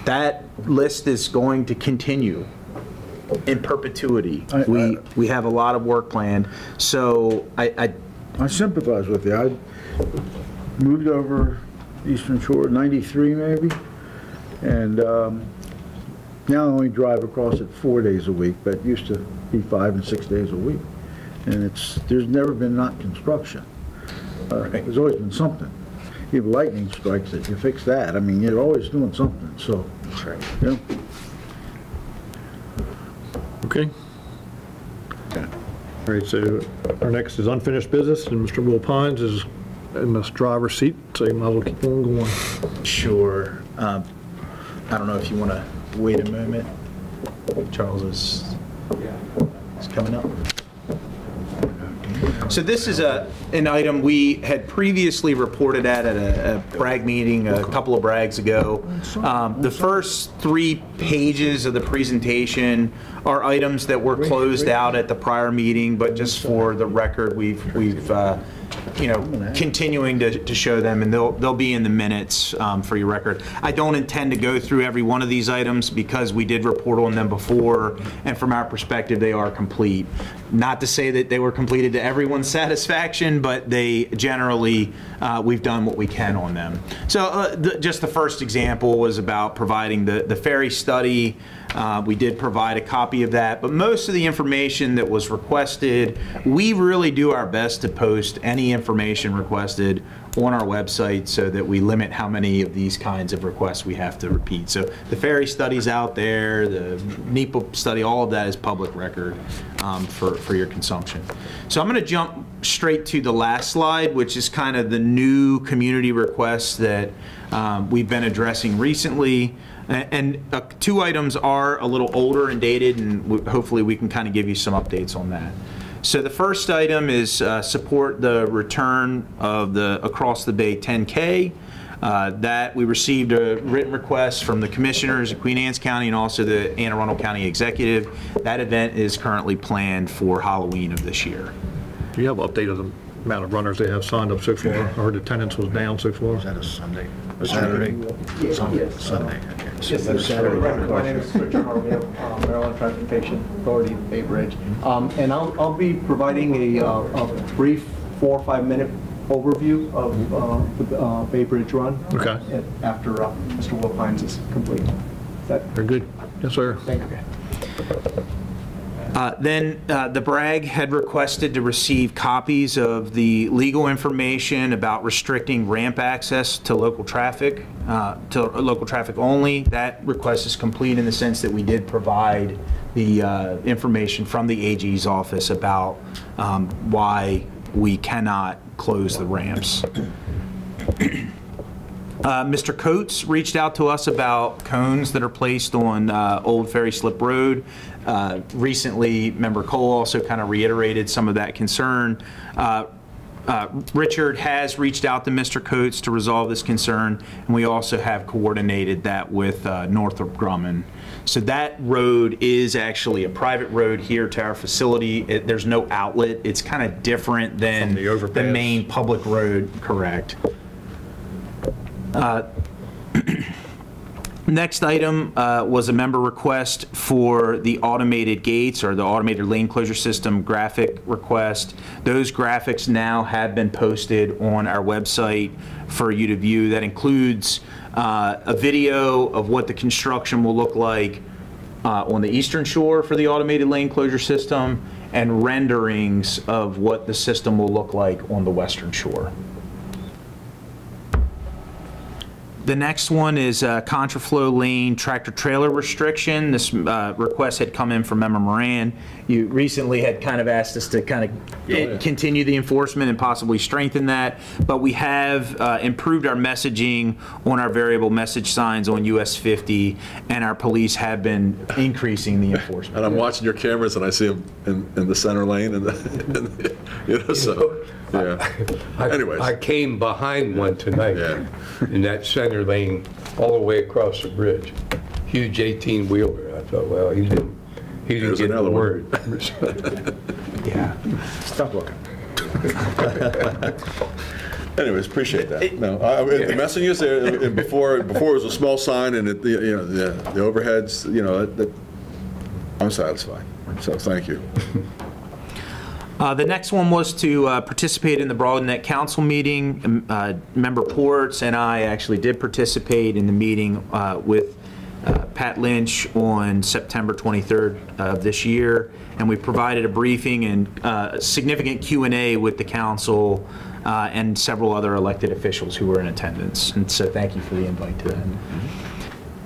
That list is going to continue in perpetuity. I- We, I- we have a lot of work planned, so I, I, I sympathize with you. I moved over Eastern Shore, 93 maybe, and um, Now I only drive across it four days a week, but it used to be five and six days a week. And it's, there's never been not construction. Uh, There's always been something. If lightning strikes it, you fix that. I mean, you're always doing something, so. That's right. Yeah. Okay. Yeah. All right, so our next is unfinished business, and Mr. Will Pines is in the driver's seat, so you might as well keep on going. Sure. Um, I don't know if you want to wait a moment. Charles is, yeah. is coming up. So this is a, an item we had previously reported at at a, a BRAG meeting a couple of BRAGs ago. Um, The first three pages of the presentation are items that were closed out at the prior meeting, but just for the record, we've, we've, uh, you know, continuing to, to show them, and they'll, they'll be in the minutes um, for your record. I don't intend to go through every one of these items because we did report on them before, and from our perspective, they are complete. Not to say that they were completed to everyone's satisfaction, but they generally, uh, we've done what we can on them. So uh, the- just the first example was about providing the, the ferry study. Uh, We did provide a copy of that, but most of the information that was requested, we really do our best to post any information requested on our website so that we limit how many of these kinds of requests we have to repeat. So the ferry study's out there, the NEPA study, all of that is public record um, for, for your consumption. So I'm going to jump straight to the last slide, which is kind of the new community requests that um, we've been addressing recently. And uh, two items are a little older and dated, and hopefully we can kind of give you some updates on that. So the first item is uh, support the return of the Across the Bay 10K. Uh, That, we received a written request from the commissioners of Queen Anne's County and also the Anne Arundel County Executive. That event is currently planned for Halloween of this year. Do you have an update the amount of runners they have signed up so far? I heard attendance was down so far. Is that a Sunday? A Saturday? Sunday, Sunday, okay. Yes, sir. My name is Richard Harvey, uh, Maryland Transportation Authority, Bay Bridge. Um, And I'll, I'll be providing a, uh, a brief four or five minute overview of uh, the uh, Bay Bridge run. Okay. And After uh, Mr. Will Pines is complete. Is that? Very good. Yes, sir. Thank you. Uh, Then uh, the BRAG had requested to receive copies of the legal information about restricting ramp access to local traffic, uh, to local traffic only. That request is complete in the sense that we did provide the uh, information from the AG's office about um, why we cannot close the ramps. Uh, Mr. Coates reached out to us about cones that are placed on uh, Old Ferry Slip Road. Uh, Recently, Member Cole also kind of reiterated some of that concern. Uh, uh, Richard has reached out to Mr. Coates to resolve this concern, and we also have coordinated that with uh, Northrop Grumman. So that road is actually a private road here to our facility. It- There's no outlet. It's kind of different than the the main public road, correct. Uh, Next item uh, was a member request for the automated gates or the automated lane closure system graphic request. Those graphics now have been posted on our website for you to view. That includes uh, a video of what the construction will look like uh, on the eastern shore for the automated lane closure system and renderings of what the system will look like on the western shore. The next one is uh, contraflow lane tractor-trailer restriction. This uh, request had come in from Member Moran. You recently had kind of asked us to kind of continue the enforcement and possibly strengthen that, but we have uh, improved our messaging on our variable message signs on US 50, and our police have been increasing the enforcement. And I'm watching your cameras and I see them in, in the center lane and, the, and the- you know, so, yeah. I- Anyways. I came behind one tonight in that center lane, all the way across the bridge. Huge 18-wheeler. I thought, well, he didn't, he didn't There's get the another one. word. Yeah. Stop looking. Anyways, appreciate that. No, I- I- the messaging is there, and before, before it was a small sign and it, the- you know, the the overheads, you know, that- I'm satisfied, so thank you. Uh, The next one was to uh, participate in the Broadneck Council meeting. Uh, Member Ports and I actually did participate in the meeting uh, with uh, Pat Lynch on September 23rd of this year, and we provided a briefing and significant Q and A with the council and several other elected officials who were in attendance. And so thank you for the invite to that.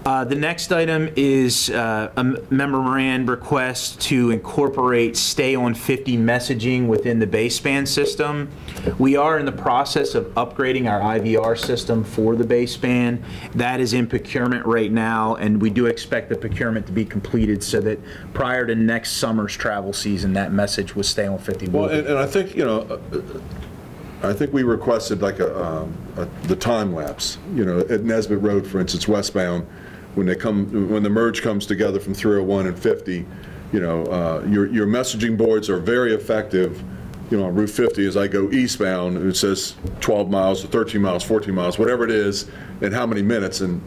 Uh, The next item is uh, a m- member Moran request to incorporate Stay on 50 messaging within the BAYSPAN system. We are in the process of upgrading our IVR system for the BAYSPAN. That is in procurement right now, and we do expect the procurement to be completed so that prior to next summer's travel season, that message will Stay on 50. Well, and, and I think, you know, uh, I think we requested like a, um, a- the time lapse, you know, at Nesbit Road, for instance, westbound, when they come, when the merge comes together from 301 and 50, you know, uh, your, your messaging boards are very effective, you know, on Route 50, as I go eastbound, it says 12 miles, or 13 miles, 14 miles, whatever it is, and how many minutes, and,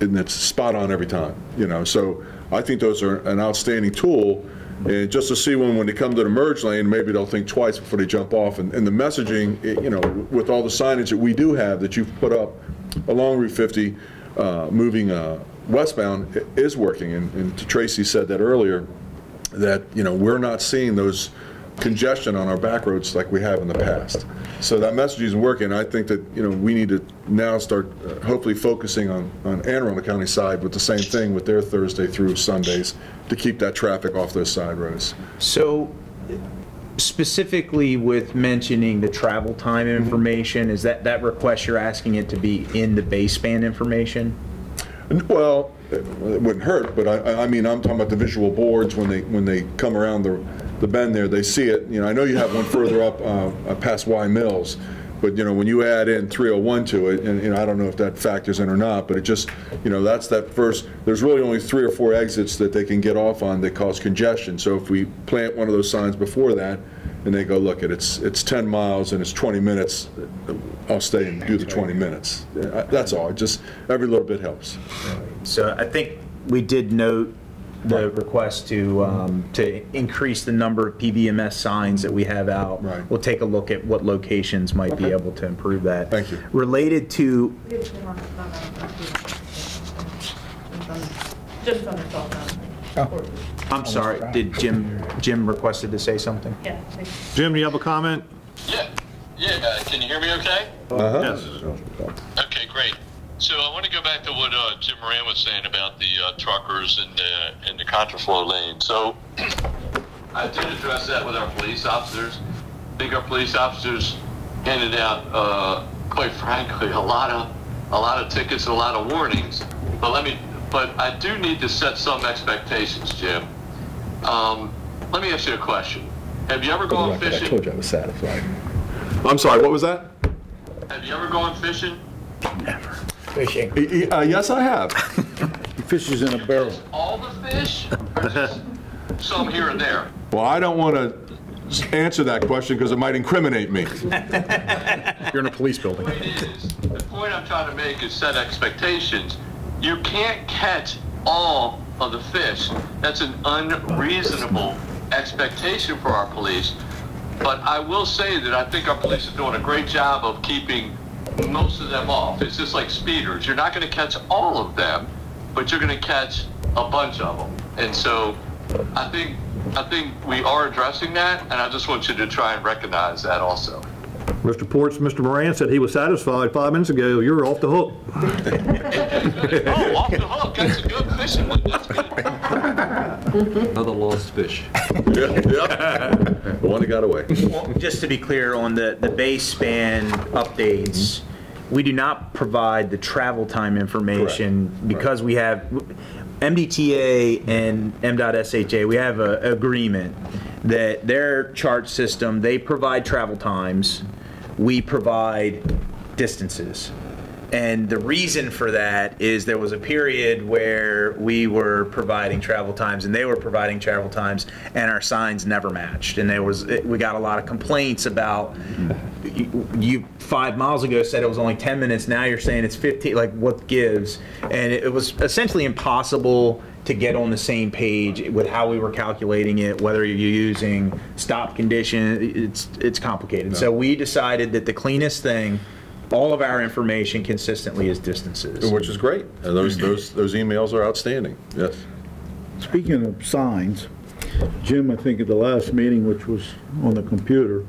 and it's spot on every time, you know, so I think those are an outstanding tool, and just to see when, when they come to the merge lane, maybe they'll think twice before they jump off. And, and the messaging, you know, with all the signage that we do have that you've put up along Route 50, uh, moving uh, westbound, is working. And, and Tracy said that earlier, that, you know, we're not seeing those congestion on our back roads like we have in the past. So that message is working. I think that, you know, we need to now start uh, hopefully focusing on, on Anne Arundel County side with the same thing with their Thursday through Sundays to keep that traffic off those side roads. So specifically with mentioning the travel time information, is that, that request you're asking it to be in the BAYSPAN information? Well, it wouldn't hurt, but I, I mean, I'm talking about the visual boards when they, when they come around the, the bend there, they see it. You know, I know you have one further up, uh, uh, past Wye Mills, but, you know, when you add in 301 to it, and, you know, I don't know if that factors in or not, but it just, you know, that's that first, there's really only three or four exits that they can get off on that cause congestion. So if we plant one of those signs before that, and they go, look, it, it's, it's 10 miles and it's 20 minutes, I'll stay and do the 20 minutes. That's all, just, every little bit helps. So I think we did note the request to, um, to increase the number of PCMS signs that we have out. Right. We'll take a look at what locations might be able to improve that. Thank you. Related to, Jim's on the cell phone. I'm sorry, did Jim, Jim requested to say something? Yeah. Jim, do you have a comment? Yeah, yeah, uh, can you hear me okay? Uh Yes. Okay, great. So I want to go back to what uh, Jim Moran was saying about the uh, truckers and the, and the contraflow lane. So I did address that with our police officers. I think our police officers handed out, uh, quite frankly, a lot of a lot of tickets, and a lot of warnings. But let me, but I do need to set some expectations, Jim. Um, let me ask you a question. Have you ever gone fishing? I told you I was satisfied. I'm sorry, what was that? Have you ever gone fishing? Never. Fishing. Y- y- uh, Yes, I have. He fishes in a barrel. All the fish? Or just some here and there? Well, I don't want to answer that question because it might incriminate me. You're in a police building. The point is, the point I'm trying to make is set expectations. You can't catch all of the fish. That's an unreasonable expectation for our police. But I will say that I think our police are doing a great job of keeping most of them off. It's just like speeders. You're not going to catch all of them, but you're going to catch a bunch of them. And so I think I think we are addressing that, and I just want you to try and recognize that also. Mr. Ports, Mr. Moran said he was satisfied five minutes ago. You're off the hook. oh, off the hook. That's a good fishing one. Another lost fish. Yeah, The one that got away. Well, Just to be clear on the, the BAYSPAN updates, we do not provide the travel time information because we have, MDTA and MDOT SHA, we have an agreement that their CHART system, they provide travel times, we provide distances. And the reason for that is there was a period where we were providing travel times and they were providing travel times and our signs never matched. And there was, we got a lot of complaints about, you- you, five miles ago said it was only 10 minutes, now you're saying it's 15, like what gives? And it was essentially impossible to get on the same page with how we were calculating it, whether you're using stop condition, it's, it's complicated. So we decided that the cleanest thing all of our information consistently is distances. Which is great. And those, those, those emails are outstanding, yes. Speaking of signs, Jim, I think at the last meeting, which was on the computer,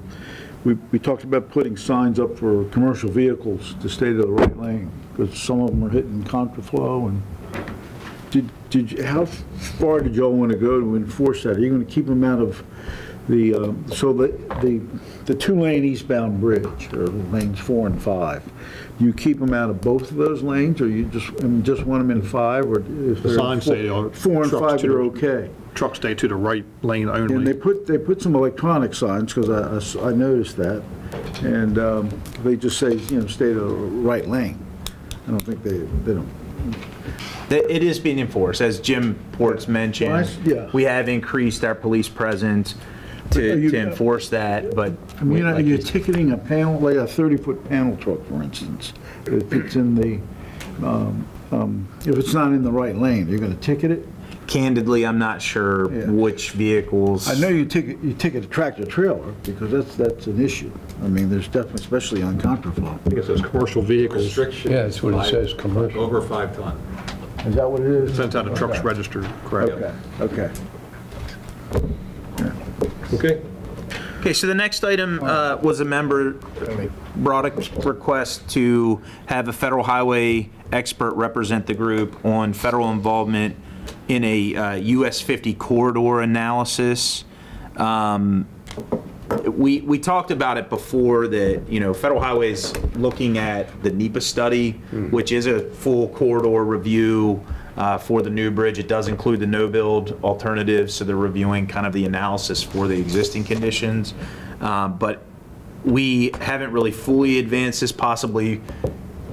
we, we talked about putting signs up for commercial vehicles to stay to the right lane, because some of them are hitting contraflow and, did, did, you- how far did y'all want to go to enforce that? Are you going to keep them out of the, um, so the, the, the two-lane eastbound bridge, or lanes four and five, do you keep them out of both of those lanes, or you just, I mean, just want them in five, or if The they're signs say four- are Four and trucks five, to you're the- okay? Trucks stay to the right lane And they only. put, they put some electronic signs, because I- I, s- I noticed that, and um, they just say, you know, stay to the right lane. I don't think they, they don't, That It is being enforced, as Jim Ports Well, I mentioned. s- yeah. We have increased our police presence Are to you- to enforce that, but. I mean, are like you you said- ticketing a panel, like a 30-foot panel truck, for instance, if it's in the, um, um, if it's not in the right lane, you're going to ticket it? Candidly, I'm not sure Yeah. which vehicles. I know you ticket, you ticket a tractor trailer, because that's, that's an issue. I mean, there's definitely, especially on contraflow. I think it says commercial vehicles. Restriction. Yeah, that's what it five- says, commercial. Over five ton. Is that what it is? It sends out a trucks Okay. registered, correct? Okay, okay. Okay. Okay, so the next item uh, was a member brought a request to have a federal highway expert represent the group on federal involvement in a uh, US 50 corridor analysis. Um, We, we talked about it before that, you know, Federal Highways looking at the NEPA study, which is a full corridor review uh, for the new bridge. It does include the no-build alternatives, so they're reviewing kind of the analysis for the existing conditions. Uh, But we haven't really fully advanced this, possibly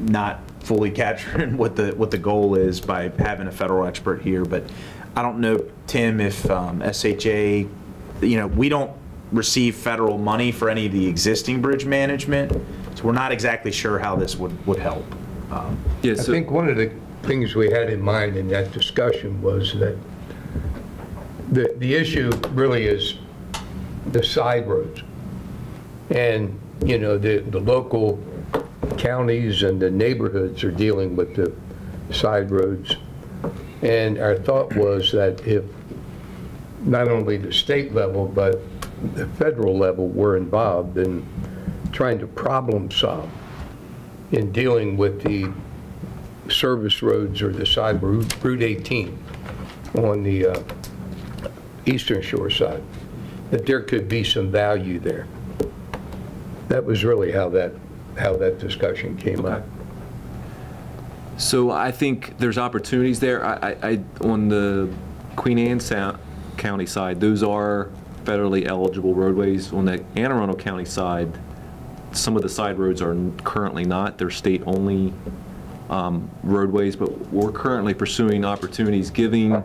not fully capturing what the, what the goal is by having a federal expert here. But I don't know, Tim, if um, SHA, you know, we don't receive federal money for any of the existing bridge management, so we're not exactly sure how this would, would help. Um, Yeah, I so- think one of the things we had in mind in that discussion was that the, the issue really is the side roads. And, you know, the, the local counties and the neighborhoods are dealing with the side roads. And our thought was that if not only the state level, but the federal level were involved in trying to problem solve in dealing with the service roads or the side Route Route 18 on the uh, eastern shore side, that there could be some value there. That was really how that, how that discussion came up. So I think there's opportunities there. I, I, on the Queen Anne Sound County side, those are federally eligible roadways. On the Anne Arundel County side, some of the side roads are currently not. They're state-only um, roadways, but we're currently pursuing opportunities, giving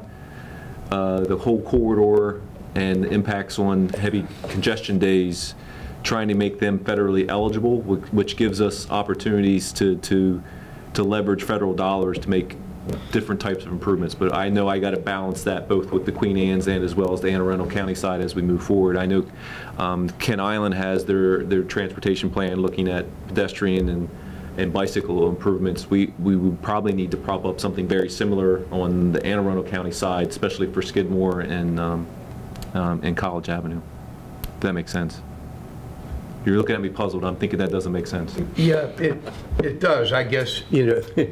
uh, the whole corridor and impacts on heavy congestion days, trying to make them federally eligible, which gives us opportunities to, to, to leverage federal dollars to make different types of improvements. But I know I got to balance that both with the Queen Anne's and as well as the Anne Arundel County side as we move forward. I know um, Kent Island has their, their transportation plan looking at pedestrian and, and bicycle improvements. We, we would probably need to prop up something very similar on the Anne Arundel County side, especially for Skidmore and, um, um, and College Avenue. If that makes sense. You're looking at me puzzled. I'm thinking that doesn't make sense. Yeah, it, it does, I guess, you know,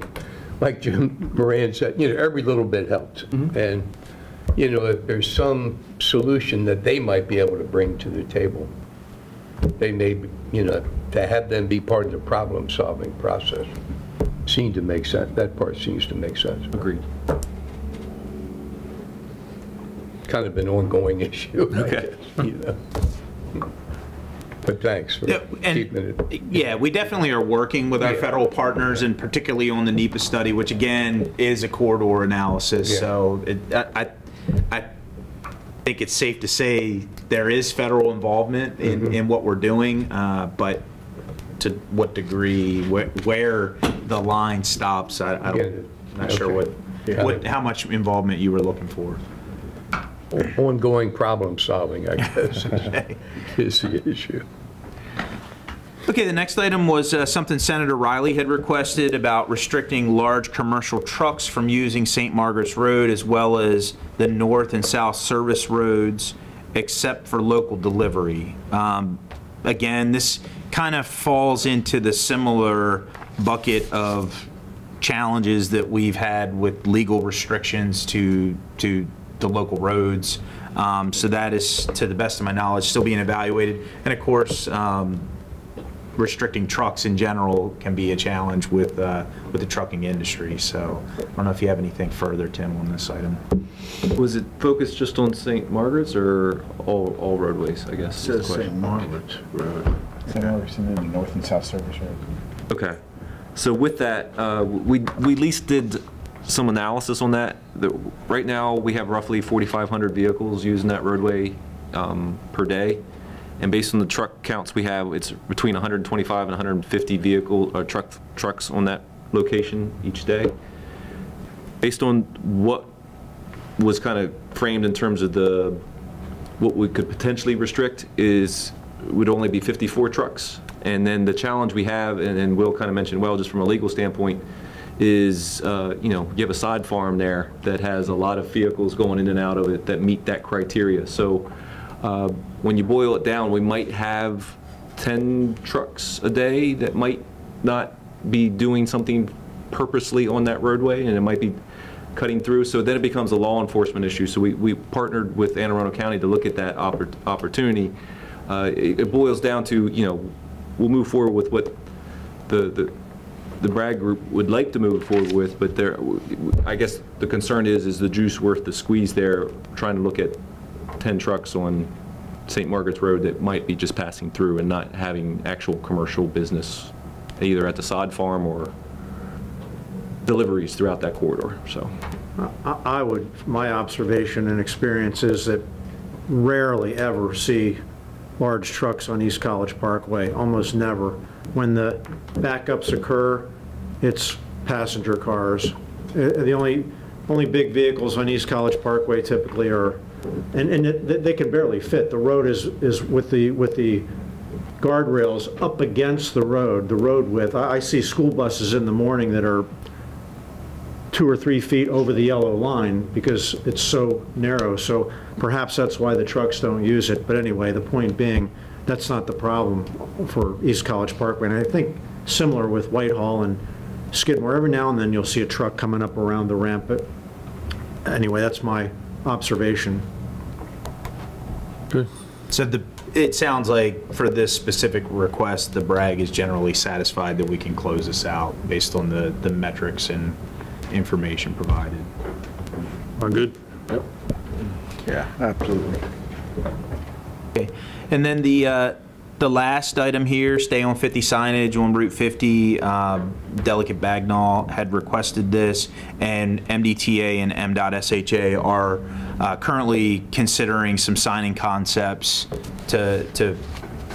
like Jim Moran said, you know, every little bit helps. And, you know, if there's some solution that they might be able to bring to the table, they may, be you know, to have them be part of the problem-solving process seemed to make sense, that part seems to make sense. Agreed. Kind of an ongoing issue, I Okay. guess, you know. But thanks for Yeah, and- keeping it. Yeah, we definitely are working with our Yeah. federal partners and particularly on the NEPA study, which again is a corridor analysis. Yeah. So it, I, I, I think it's safe to say there is federal involvement in, Mm-hmm. in what we're doing, uh, but to what degree, where, where the line stops, I, I don't, it. not sure Okay. what, what, how much involvement you were looking for. ongoing problem solving, I guess, is- is the issue. Okay, the next item was uh, something Senator Riley had requested about restricting large commercial trucks from using St. Margaret's Road as well as the north and south service roads except for local delivery. Um, Again, this kind of falls into the similar bucket of challenges that we've had with legal restrictions to, to the local roads. Um, So that is, to the best of my knowledge, still being evaluated. And of course, um, restricting trucks in general can be a challenge with, uh, with the trucking industry. So I don't know if you have anything further, Tim, on this item. Was it focused just on St. Margaret's or all, all roadways, I guess? is the Says St. Margaret's Road. St. Margaret's and then the north and south service road. Okay. So with that, uh, we, we at least did some analysis on that. The- Right now, we have roughly 4,500 vehicles using that roadway um, per day. And based on the truck counts we have, it's between 125 and 150 vehicle, or truck, trucks on that location each day. Based on what was kind of framed in terms of the, what we could potentially restrict is, would only be 54 trucks. And then the challenge we have, and and Will kind of mentioned, well, just from a legal standpoint, is, uh, you know, you have a side farm there that has a lot of vehicles going in and out of it that meet that criteria. So uh, when you boil it down, we might have 10 trucks a day that might not be doing something purposely on that roadway, and it might be cutting through. So then it becomes a law enforcement issue. So we, we partnered with Anne Arundel County to look at that oppor- opportunity. Uh, It it boils down to, you know, we'll move forward with what the, the the BRAG Group would like to move forward with, but there, I guess the concern is, is the juice worth the squeeze there, trying to look at 10 trucks on St. Margaret's Road that might be just passing through and not having actual commercial business, either at the sod farm or deliveries throughout that corridor, so. I would, my observation and experience is that rarely ever see large trucks on East College Parkway, almost never. When the backups occur, it's passenger cars. Uh, The only, only big vehicles on East College Parkway typically are, and, and it- they can barely fit. The road is, is with the, with the guardrails up against the road, the road width. I I see school buses in the morning that are two or three feet over the yellow line because it's so narrow. So perhaps that's why the trucks don't use it. But anyway, the point being, that's not the problem for East College Parkway. And I think similar with Whitehall and Skidmore, every now and then you'll see a truck coming up around the ramp. But anyway, that's my observation. Good. So the, it sounds like for this specific request, the BRAG is generally satisfied that we can close this out based on the, the metrics and information provided. Are good? Yep. Yeah, absolutely. Okay, and then the, uh, the last item here, stay on 50 signage on Route 50, um, Delegate Bagnall had requested this, and MDTA and MDOT SHA are uh, currently considering some signing concepts to, to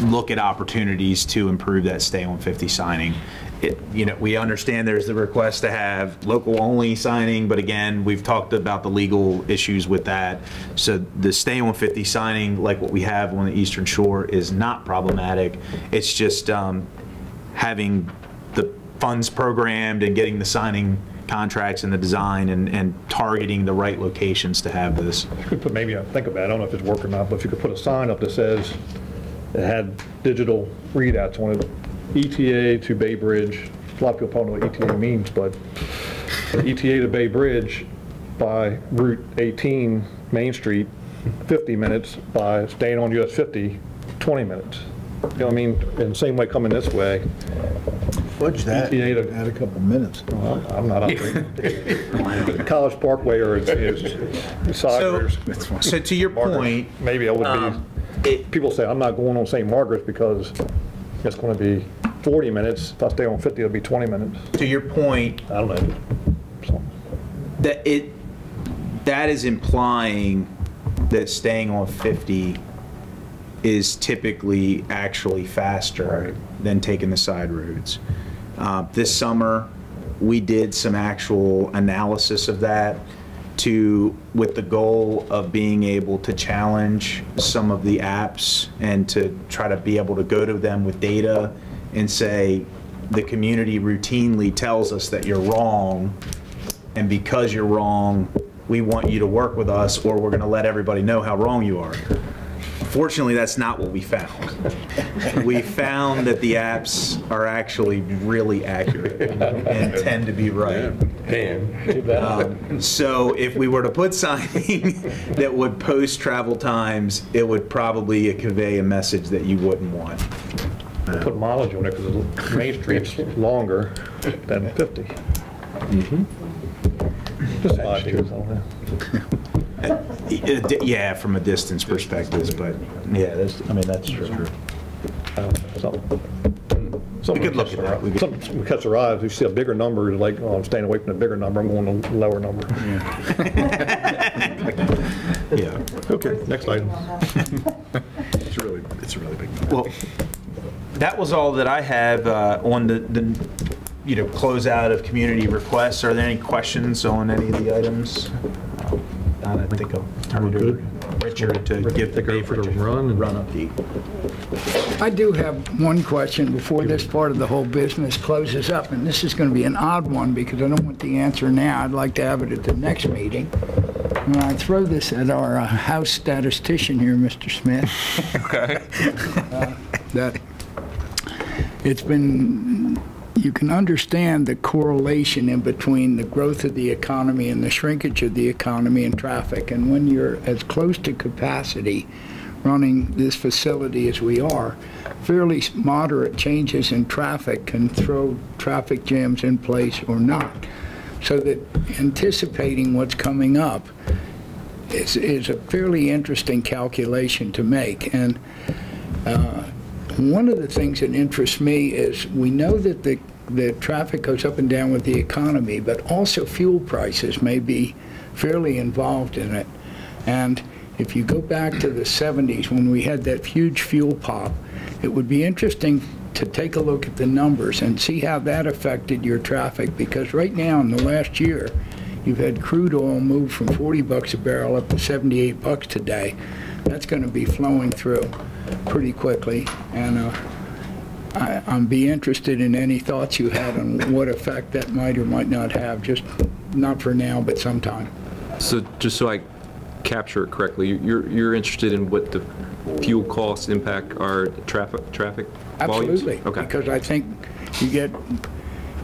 look at opportunities to improve that stay on 50 signing. It, you know, we understand there's the request to have local only signing, but again, we've talked about the legal issues with that. So the stay on 50 signing, like what we have on the Eastern Shore, is not problematic. It's just um, having the funds programmed and getting the signing contracts and the design and, and targeting the right locations to have this. You could put, maybe, I think about it, I don't know if it's working or not, but if you could put a sign up that says, it had digital readouts on it, ETA to Bay Bridge. A lot of people probably know what ETA means, but ETA to Bay Bridge by Route 18, Main Street, 50 minutes, by staying on US 50, 20 minutes. You know what I mean? And the same way coming this way. Fudge that, ETA to- add a couple minutes. Well, I'm not up there. College Parkway or its, its side So- So to your Margaret, point, Maybe I would um, be, people say, I'm not going on St. Margaret's because it's going to be 40 minutes. If I stay on 50, it'll be 20 minutes. to your point, I don't know. So, that it, that is implying that staying on 50 is typically actually faster than taking the side roads. Uh, This summer, we did some actual analysis of that to, with the goal of being able to challenge some of the apps and to try to be able to go to them with data and say, the community routinely tells us that you're wrong, and because you're wrong, we want you to work with us, or we're going to let everybody know how wrong you are. Fortunately, that's not what we found. We found that the apps are actually really accurate and tend to be right. Um, So if we were to put signing that would post travel times, it would probably convey a message that you wouldn't want. Put mileage on it because Main Street's longer than 50. Just five years on d- Yeah, from a distance perspective, but yeah, that's, I mean, that's true. We could look at that. We could- Something catch our eyes, we see a bigger number, it's like, oh, I'm staying away from the bigger number, I'm going to the lower number. Yeah. Okay, next item. It's really, it's a really big number. Well, that was all that I have uh, on the, the, you know, closeout of community requests. Are there any questions on any of the items? Not, I think I'll turn it over to Richard to give the Take for the run and run up the. I do have one question before this part of the whole business closes up, and this is going to be an odd one because I don't want the answer now. I'd like to have it at the next meeting. And I throw this at our uh, House statistician here, Mr. Smith. Okay. uh, That it's been, you can understand the correlation in between the growth of the economy and the shrinkage of the economy and traffic. And when you're as close to capacity running this facility as we are, fairly moderate changes in traffic can throw traffic jams in place or not. So that anticipating what's coming up is, is a fairly interesting calculation to make. And uh, one of the things that interests me is we know that the, the traffic goes up and down with the economy, but also fuel prices may be fairly involved in it. And if you go back to the 70s when we had that huge fuel pop, it would be interesting to take a look at the numbers and see how that affected your traffic because right now in the last year, you've had crude oil move from 40 bucks a barrel up to 78 bucks today. That's going to be flowing through pretty quickly. And uh, I, I'm be interested in any thoughts you had on what effect that might or might not have, just not for now, but sometime. So just so I capture it correctly, you're, you're interested in what the fuel costs impact our traffic, traffic volumes? Absolutely. Okay. Because I think you get,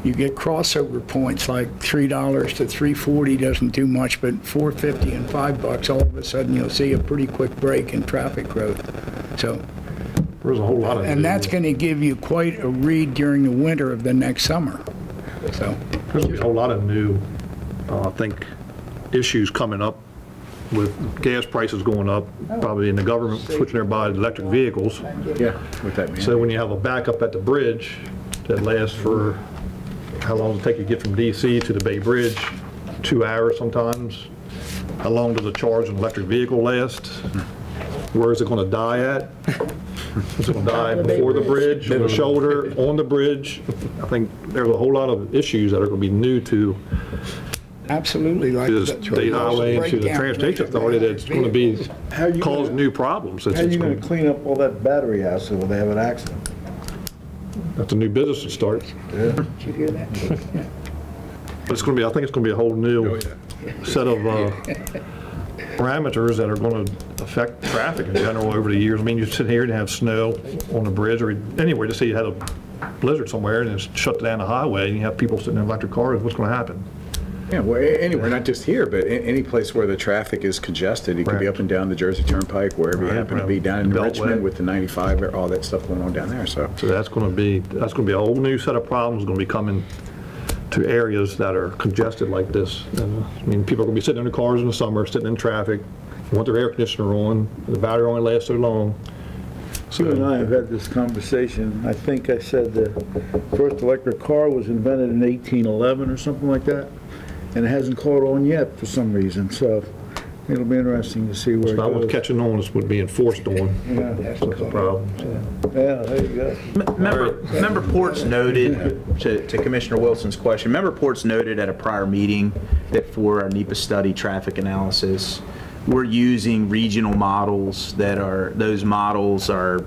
you get crossover points, like $3 to 340 doesn't do much, but 450 and 5 bucks, all of a sudden you'll see a pretty quick break in traffic growth. So, There's a whole lot of. and that's going to give you quite a read during the winter of the next summer. So, There's a whole lot of new, uh, I think, issues coming up with gas prices going up, probably in the government switching everybody to electric vehicles. Yeah, with that means. So when you have a backup at the bridge that lasts for, how long does it take to get from DC to the Bay Bridge? Two hours sometimes. How long does a charge an electric vehicle last? Where is it going to die at? Is it going to die before the bridge, on the shoulder, on the bridge? I think there's a whole lot of issues that are going to be new to absolutely, like. the the- state highway and to the transportation authority that's going to be, How you cause gonna- new problems. It's- How you gonna gonna- clean up all that battery acid when they have an accident? That's a new business to start. Did you hear that? Yeah. But it's going to be, I think it's going to be a whole new set of uh, parameters that are going to affect traffic in general over the years. I mean, you sit here and have snow on the bridge or anywhere, just say you had a blizzard somewhere and it's shut down the highway and you have people sitting in electric cars, what's going to happen? Yeah, well, anywhere, not just here, but any place where the traffic is congested. It could be up and down the Jersey Turnpike, wherever you Right, happen to be, down in Beltway. Richmond with the 95, or all that stuff going on down there, so. So that's going to be, that's going to be a whole new set of problems going to be coming to areas that are congested like this. And, uh, I mean, people are going to be sitting in their cars in the summer, sitting in traffic, want their air conditioner on, the battery only lasts so long. You and I have had this conversation. I think I said the first electric car was invented in 1811 or something like that, and it hasn't caught on yet for some reason, so it'll be interesting to see where It's it not what's goes. catching on, it's what's being forced on. Yeah, That's the problem. yeah, there you go. Member, Member Ports noted, to to Commissioner Wilson's question, Member Ports noted at a prior meeting that for our NEPA study traffic analysis, we're using regional models that are, those models are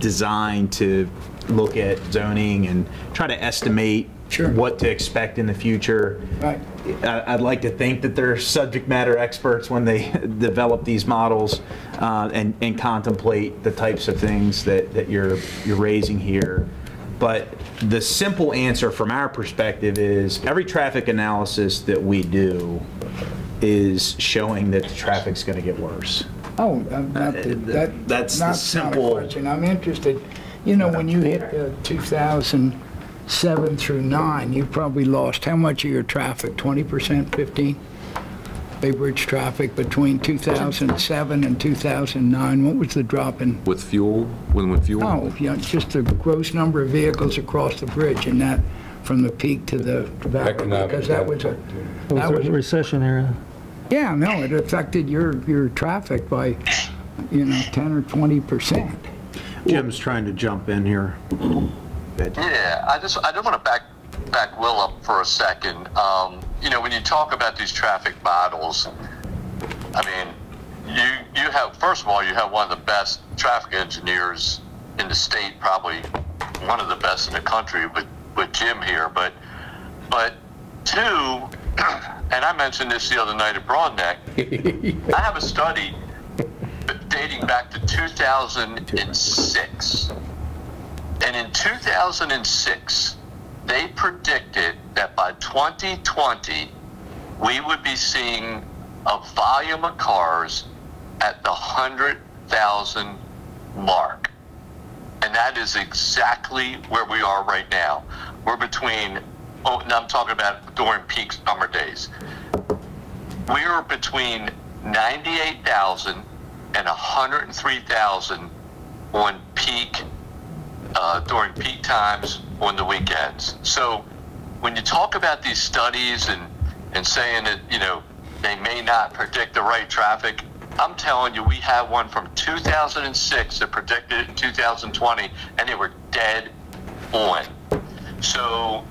designed to look at zoning and try to estimate what to expect in the future. Right. I- I'd like to think that they're subject matter experts when they develop these models uh, and and contemplate the types of things that that you're you're raising here. But the simple answer from our perspective is every traffic analysis that we do is showing that the traffic's going to get worse. Oh, not the- that, that's the that's not a simple- question. I'm interested, you know, when you hit the 2007 through 9, you probably lost how much of your traffic? 20%, 15? Bay Bridge traffic between 2007 and 2009, what was the drop in? With fuel, when, with fuel? Oh, yeah, just the gross number of vehicles across the bridge and that from the peak to the valley, because that was a, that was a recession era. yeah, no, it affected your, your traffic by, you know, 10 or 20 percent. Jim's trying to jump in here. Yeah, I just I just want to back back Will up for a second. Um, you know, when you talk about these traffic models, I mean, you you have first of all you have one of the best traffic engineers in the state, probably one of the best in the country with with Jim here. But but two, and I mentioned this the other night at Broadneck. I have a study dating back to 2006. And in 2006, they predicted that by 2020, we would be seeing a volume of cars at the 100,000 mark. And that is exactly where we are right now. We're between, oh, now I'm talking about during peak summer days. We are between 98,000 and 103,000 on peak uh, during peak times on the weekends. So when you talk about these studies and, and saying that, you know, they may not predict the right traffic, I'm telling you, we have one from 2006 that predicted it in 2020, and they were dead on. So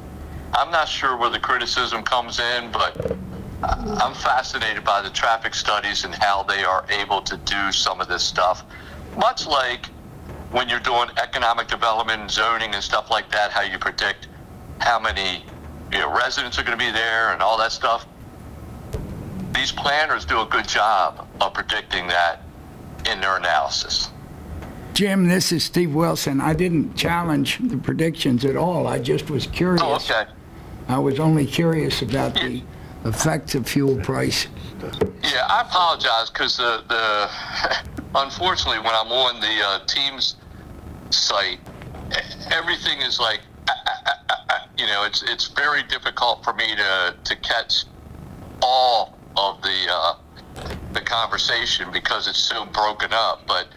I'm not sure where the criticism comes in, but I'm fascinated by the traffic studies and how they are able to do some of this stuff. Much like when you're doing economic development and zoning and stuff like that, how you predict how many you know, residents are going to be there and all that stuff. These planners do a good job of predicting that in their analysis. Jim, this is Steve Wilson. I didn't challenge the predictions at all. I just was curious. Oh, okay. I was only curious about the effects of fuel price. Yeah, I apologize because the, the unfortunately when I'm on the uh, Teams site, everything is like ah, ah, ah, ah, ah. you know it's it's very difficult for me to to catch all of the uh, the conversation because it's so broken up. But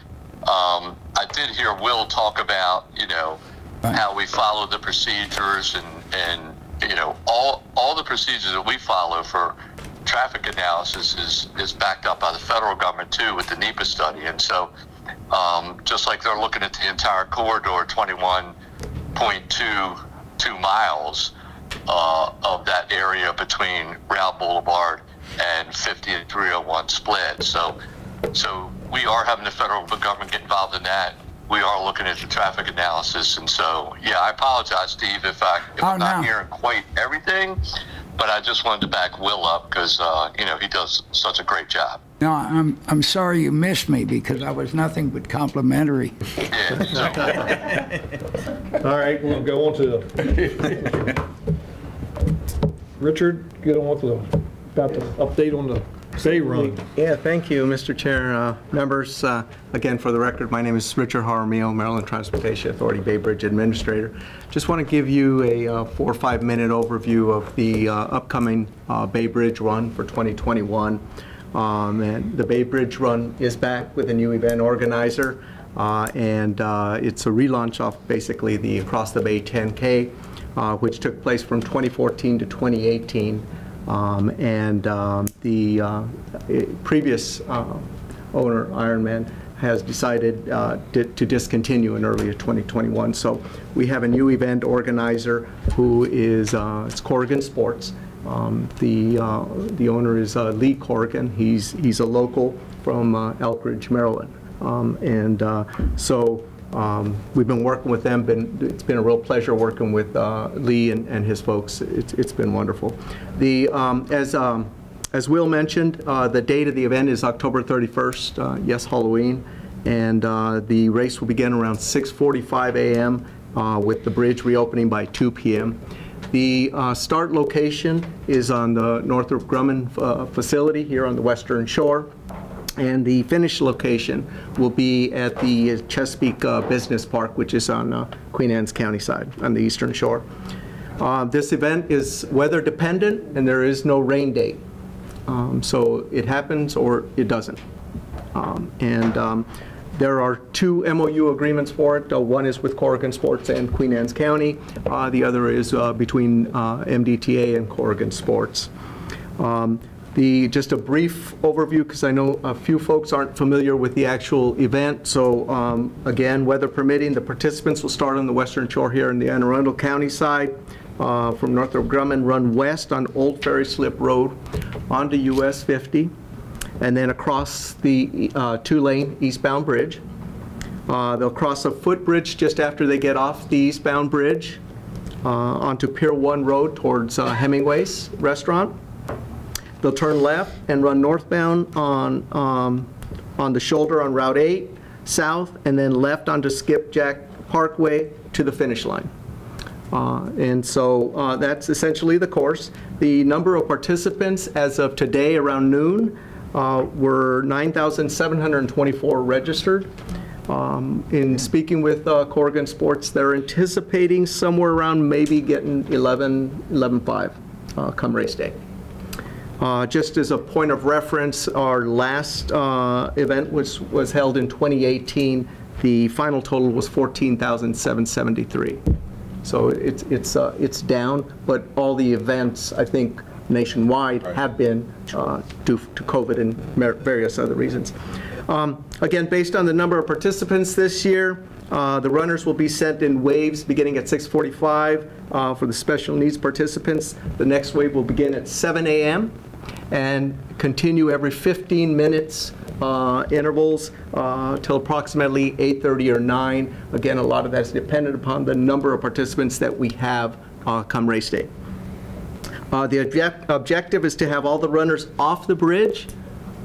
um, I did hear Will talk about you know how we follow the procedures and and you know all all the procedures that we follow for traffic analysis is is backed up by the federal government too with the NEPA study, and so um, just like they're looking at the entire corridor, 21.2 two miles uh, of that area between Rowe Boulevard and 50 and 301 split. So, so we are having the federal government get involved in that. We are looking at the traffic analysis, and so yeah, I apologize, Steve, if I if I'm not no. hearing quite everything, but I just wanted to back Will up because uh, you know he does such a great job. No, I'm, I'm sorry you missed me because I was nothing but complimentary. All right, we'll go on to, Richard, get on with the, about the update on the Bay Run. Yeah, thank you, Mr. Chair. Uh, Members, uh, again, for the record, my name is Richard Jaramillo, Maryland Transportation Authority Bay Bridge Administrator. Just want to give you a uh, four or five minute overview of the uh, upcoming uh, Bay Bridge Run for 2021. Um, And the Bay Bridge Run is back with a new event organizer, uh, and uh, it's a relaunch of basically the Across the Bay 10K, uh, which took place from 2014 to 2018. Um, And um, the uh, previous uh, owner, Ironman, has decided uh, di- to discontinue in early 2021. So we have a new event organizer who is, uh, it's Corrigan Sports. Um, The uh, the owner is uh, Lee Corrigan. He's he's a local from Elkridge, Maryland. Um, And so Um, We've been working with them, been, it's been a real pleasure working with uh, Lee and and his folks. It's it's been wonderful. The, um, as, um, as Will mentioned, uh, the date of the event is October 31st, uh, yes, Halloween, and uh, the race will begin around 6:45 a.m. uh, with the bridge reopening by 2 p.m. The uh, start location is on the Northrop Grumman uh, facility here on the western shore. And the finish location will be at the Chesapeake Business Park, which is on Queen Anne's County side, on the eastern shore. This event is weather dependent, and there is no rain date. Um, So it happens or it doesn't. Um, And um, there are two MOU agreements for it. Uh, One is with Corrigan Sports and Queen Anne's County. Uh, The other is uh, between uh, MDTA and Corrigan Sports. Um, The, just a brief overview, because I know a few folks aren't familiar with the actual event. So um, again, weather permitting, the participants will start on the western shore here in the Anne Arundel County side uh, from Northrop Grumman, run west on Old Ferry Slip Road onto US 50, and then across the uh, two-lane eastbound bridge. Uh, They'll cross a footbridge just after they get off the eastbound bridge uh, onto Pier 1 Road towards uh, Hemingway's Restaurant. They'll turn left and run northbound on, um, on the shoulder on Route 8, south, and then left onto Skipjack Parkway to the finish line. Uh, And so uh, that's essentially the course. The number of participants as of today around noon uh, were 9,724 registered. Um, In speaking with uh, Corrigan Sports, they're anticipating somewhere around maybe getting 11, 11.5 uh, come race day. Just as a point of reference, our last event was, was held in 2018. The final total was 14,773. So it's, it's, uh, it's down, but all the events, I think nationwide, have been uh, due to COVID and mer- various other reasons. Um, Again, based on the number of participants this year, uh, the runners will be sent in waves beginning at 6:45 uh, for the special needs participants. The next wave will begin at 7 a.m. and continue every 15 minutes uh, intervals uh, till approximately 8:30 or 9. Again, a lot of that's dependent upon the number of participants that we have uh, come race day. Uh, The object- objective is to have all the runners off the bridge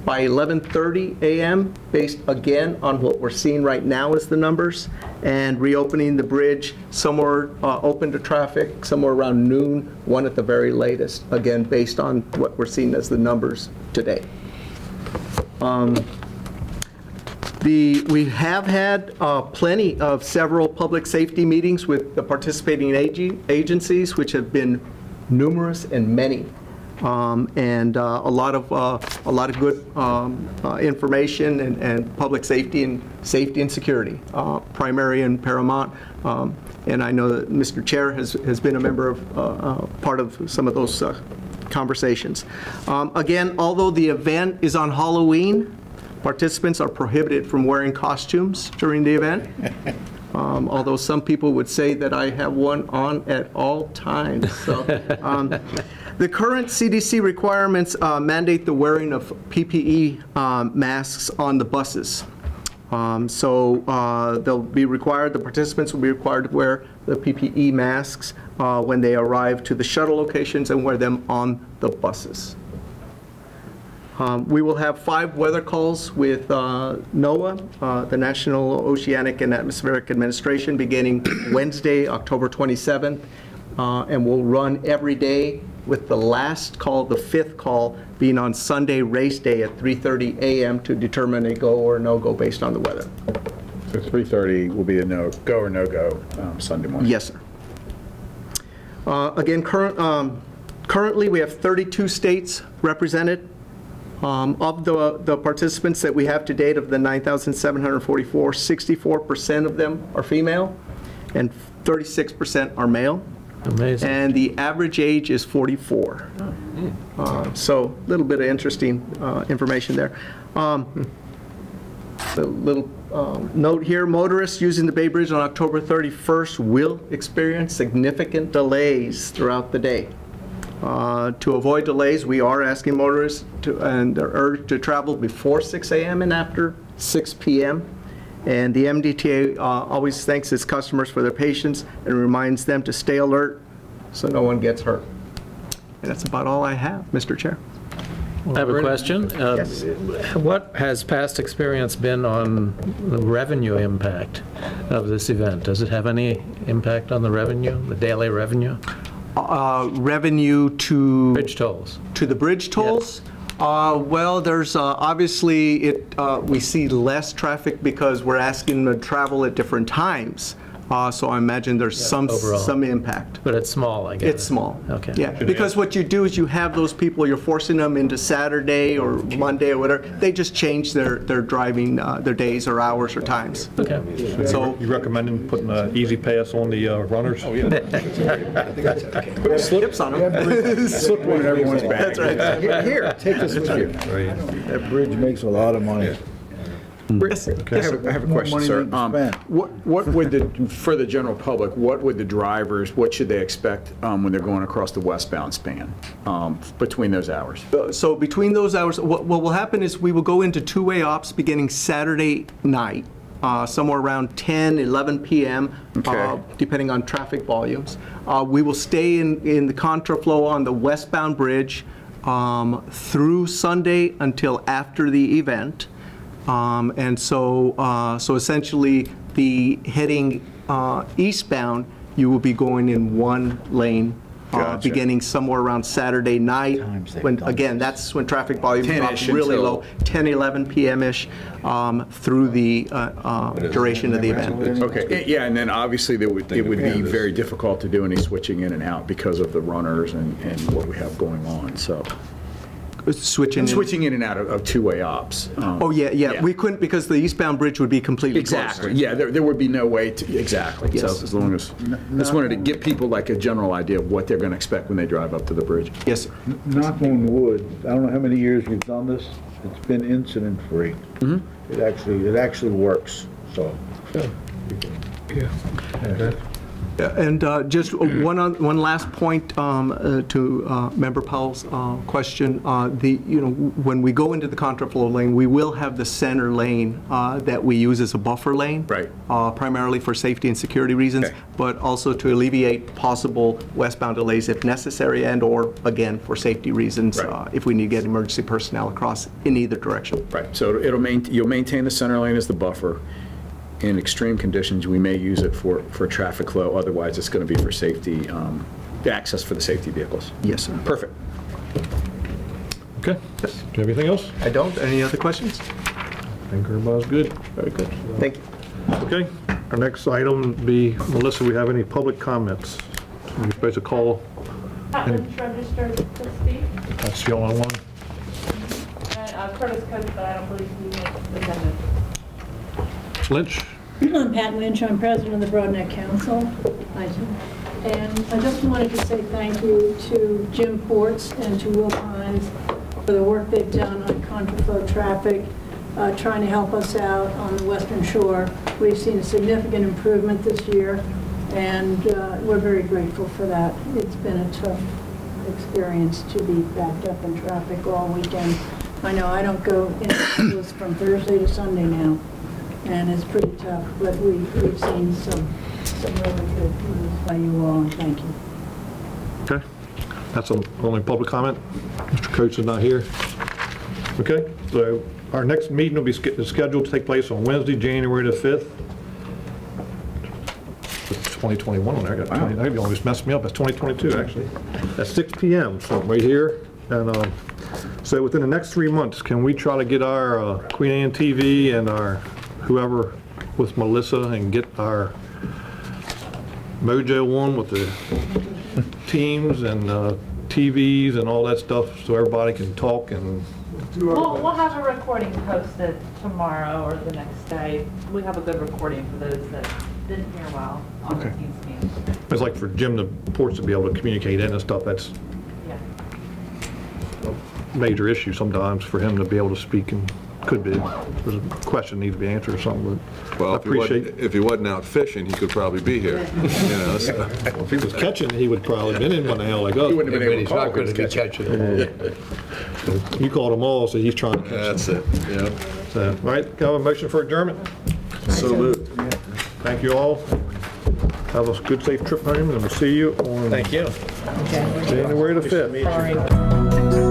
by 11:30 a.m., based again on what we're seeing right now as the numbers, and reopening the bridge somewhere uh, open to traffic, somewhere around noon, one at the very latest, again, based on what we're seeing as the numbers today. Um, The, we have had uh, plenty of several public safety meetings with the participating ag- agencies, which have been numerous and many. Um, And uh, a lot of, uh, a lot of good um, uh, information and, and public safety and safety and security, uh, primary and paramount. Um, And I know that Mr. Chair has, has been a member of, uh, uh, part of some of those conversations. Um, Again, although the event is on Halloween, participants are prohibited from wearing costumes during the event. Um, Although some people would say that I have one on at all times. So, um, The current CDC requirements uh, mandate the wearing of PPE um, masks on the buses. Um, So uh, they'll be required, the participants will be required to wear the PPE masks uh, when they arrive to the shuttle locations and wear them on the buses. Um, We will have five weather calls with uh, NOAA, uh, the National Oceanic and Atmospheric Administration, beginning Wednesday, October 27th, uh, and will run every day with the last call, the fifth call, being on Sunday race day at 3:30 a.m. to determine a go or no-go based on the weather. So 3:30 will be a no, go or no-go um, Sunday morning? Yes, sir. Uh, Again, current, um, currently, we have 32 states represented. Um, Of the, the participants that we have to date, of the 9,744, 64% of them are female, and 36% are male. Amazing. And the average age is 44. Uh, So, a little bit of interesting uh, information there. Um, a little um, note here, motorists using the Bay Bridge on October 31st will experience significant delays throughout the day. Uh, To avoid delays, we are asking motorists to, and are urged to travel before 6 a.m. and after 6 p.m. And the MDTA uh, always thanks its customers for their patience and reminds them to stay alert so no one gets hurt. And that's about all I have, Mr. Chair. I have a question. Uh, Yes. What has past experience been on the revenue impact of this event? Does it have any impact on the revenue, the daily revenue? Uh, Revenue to... Bridge tolls. To the bridge tolls? Uh, Well, there's, uh, obviously, it, uh, we see less traffic because we're asking them to travel at different times. Uh, So I imagine there's some, overall. some impact. But it's small, I guess. It's small. Okay. Yeah, because what you do is you have those people, you're forcing them into Saturday or Monday or whatever. They just change their, their driving, uh, their days or hours or times. Okay. So You recommending putting an E-ZPass on the uh, runners? Oh, yeah. Slips on them. Slip one in everyone's bag. That's right. Here, Here, Take this with you. That bridge makes a lot of money. Yes, I have, sir. I have a question, sir. Um. What, what would the, for the general public, what would the drivers, what should they expect um, when they're going across the westbound span um, between those hours? So between those hours, what what will happen is we will go into two-way ops beginning Saturday night, uh, somewhere around 10, 11 PM, uh, Okay. depending on traffic volumes. Uh, We will stay in, in the contraflow on the westbound bridge um, through Sunday until after the event. Um, And so, uh, so essentially, the heading uh, eastbound, you will be going in one lane, uh, Gotcha. beginning somewhere around Saturday night. When, again, that's when traffic volume 10-ish drops really low, 10, 11 PM-ish, um, through the uh, uh, duration of the event. Okay, yeah, and then obviously there would, it would be very difficult to do any switching in and out because of the runners and, and what we have going on, so. Switching in. Switching in and out of, of two-way ops. um, Oh, yeah, yeah, we couldn't, because the eastbound bridge would be completely closed. Exactly, yeah, there, there would be no way to, exactly. So Yes. as long as, I just wanted to give people like a general idea of what they're going to expect when they drive up to the bridge. Yes, sir. Knock on wood, I don't know how many years you've done this, it's been incident-free. It actually, it actually works, so. And uh, just one, oth- one last point um, uh, to uh, Member Powell's uh, question. Uh, The, you know, when we go into the contraflow lane, we will have the center lane uh, that we use as a buffer lane. Right. uh, Primarily for safety and security reasons, Okay. but also to alleviate possible westbound delays if necessary and/or, again, for safety reasons, Right. uh, if we need to get emergency personnel across in either direction. Right, so it'll main, you'll maintain the center lane as the buffer. In extreme conditions, we may use it for, for traffic flow, otherwise it's going to be for safety, um, the access for the safety vehicles. Yes, sir. Perfect. Okay. Do you have anything else? I don't. Any other questions? I think everybody's good. Very good. Thank you. Okay, our next item would be, Melissa, we have any public comments? You're supposed to call, That one's registered to speak. that's the only one. And uh, Curtis Coates, but I don't believe he was attended. Lynch? I'm Pat Lynch, I'm president of the Broadneck Council. And I just wanted to say thank you to Jim Ports and to Will Pines for the work they've done on contraflow traffic, uh, trying to help us out on the western shore. We've seen a significant improvement this year, and uh, we're very grateful for that. It's been a tough experience to be backed up in traffic all weekend. I know I don't go in from Thursday to Sunday now, and it's pretty tough, but we, we've seen some, some really good moves by you all, and thank you. Okay, that's the only public comment. Mr. Coates is not here. Okay, so our next meeting will be scheduled to take place on Wednesday, January the 5th. 2021 on there, I got 20, that almost messed me up, that's 2022, actually. At 6 PM, so right here. And um, so within the next three months, can we try to get our uh, Queen Anne TV and our whoever with Melissa and get our Mojo one with the teams and uh, TVs and all that stuff so everybody can talk and, We'll, we'll have a recording posted tomorrow or the next day. We have a good recording for those that didn't hear well on the Okay. Teams meeting. it's like for Jim the Ports to be able to communicate in and stuff, that's Yeah. a major issue sometimes for him to be able to speak and could be. There's a question needs to be answered or something, but I Well, if he wasn't, if he wasn't out fishing, he could probably be here, you know, so. If he was catching, he would probably been in one hell like us. He wouldn't have been able to He's call not if he going to be catching. catching them You called them all, so he's trying to catch That's it, yeah. So, all right, can I have a motion for adjournment? So moved. Thank you all. Have a good, safe trip home, and we'll see you on Thank you. January the 5th. Sorry.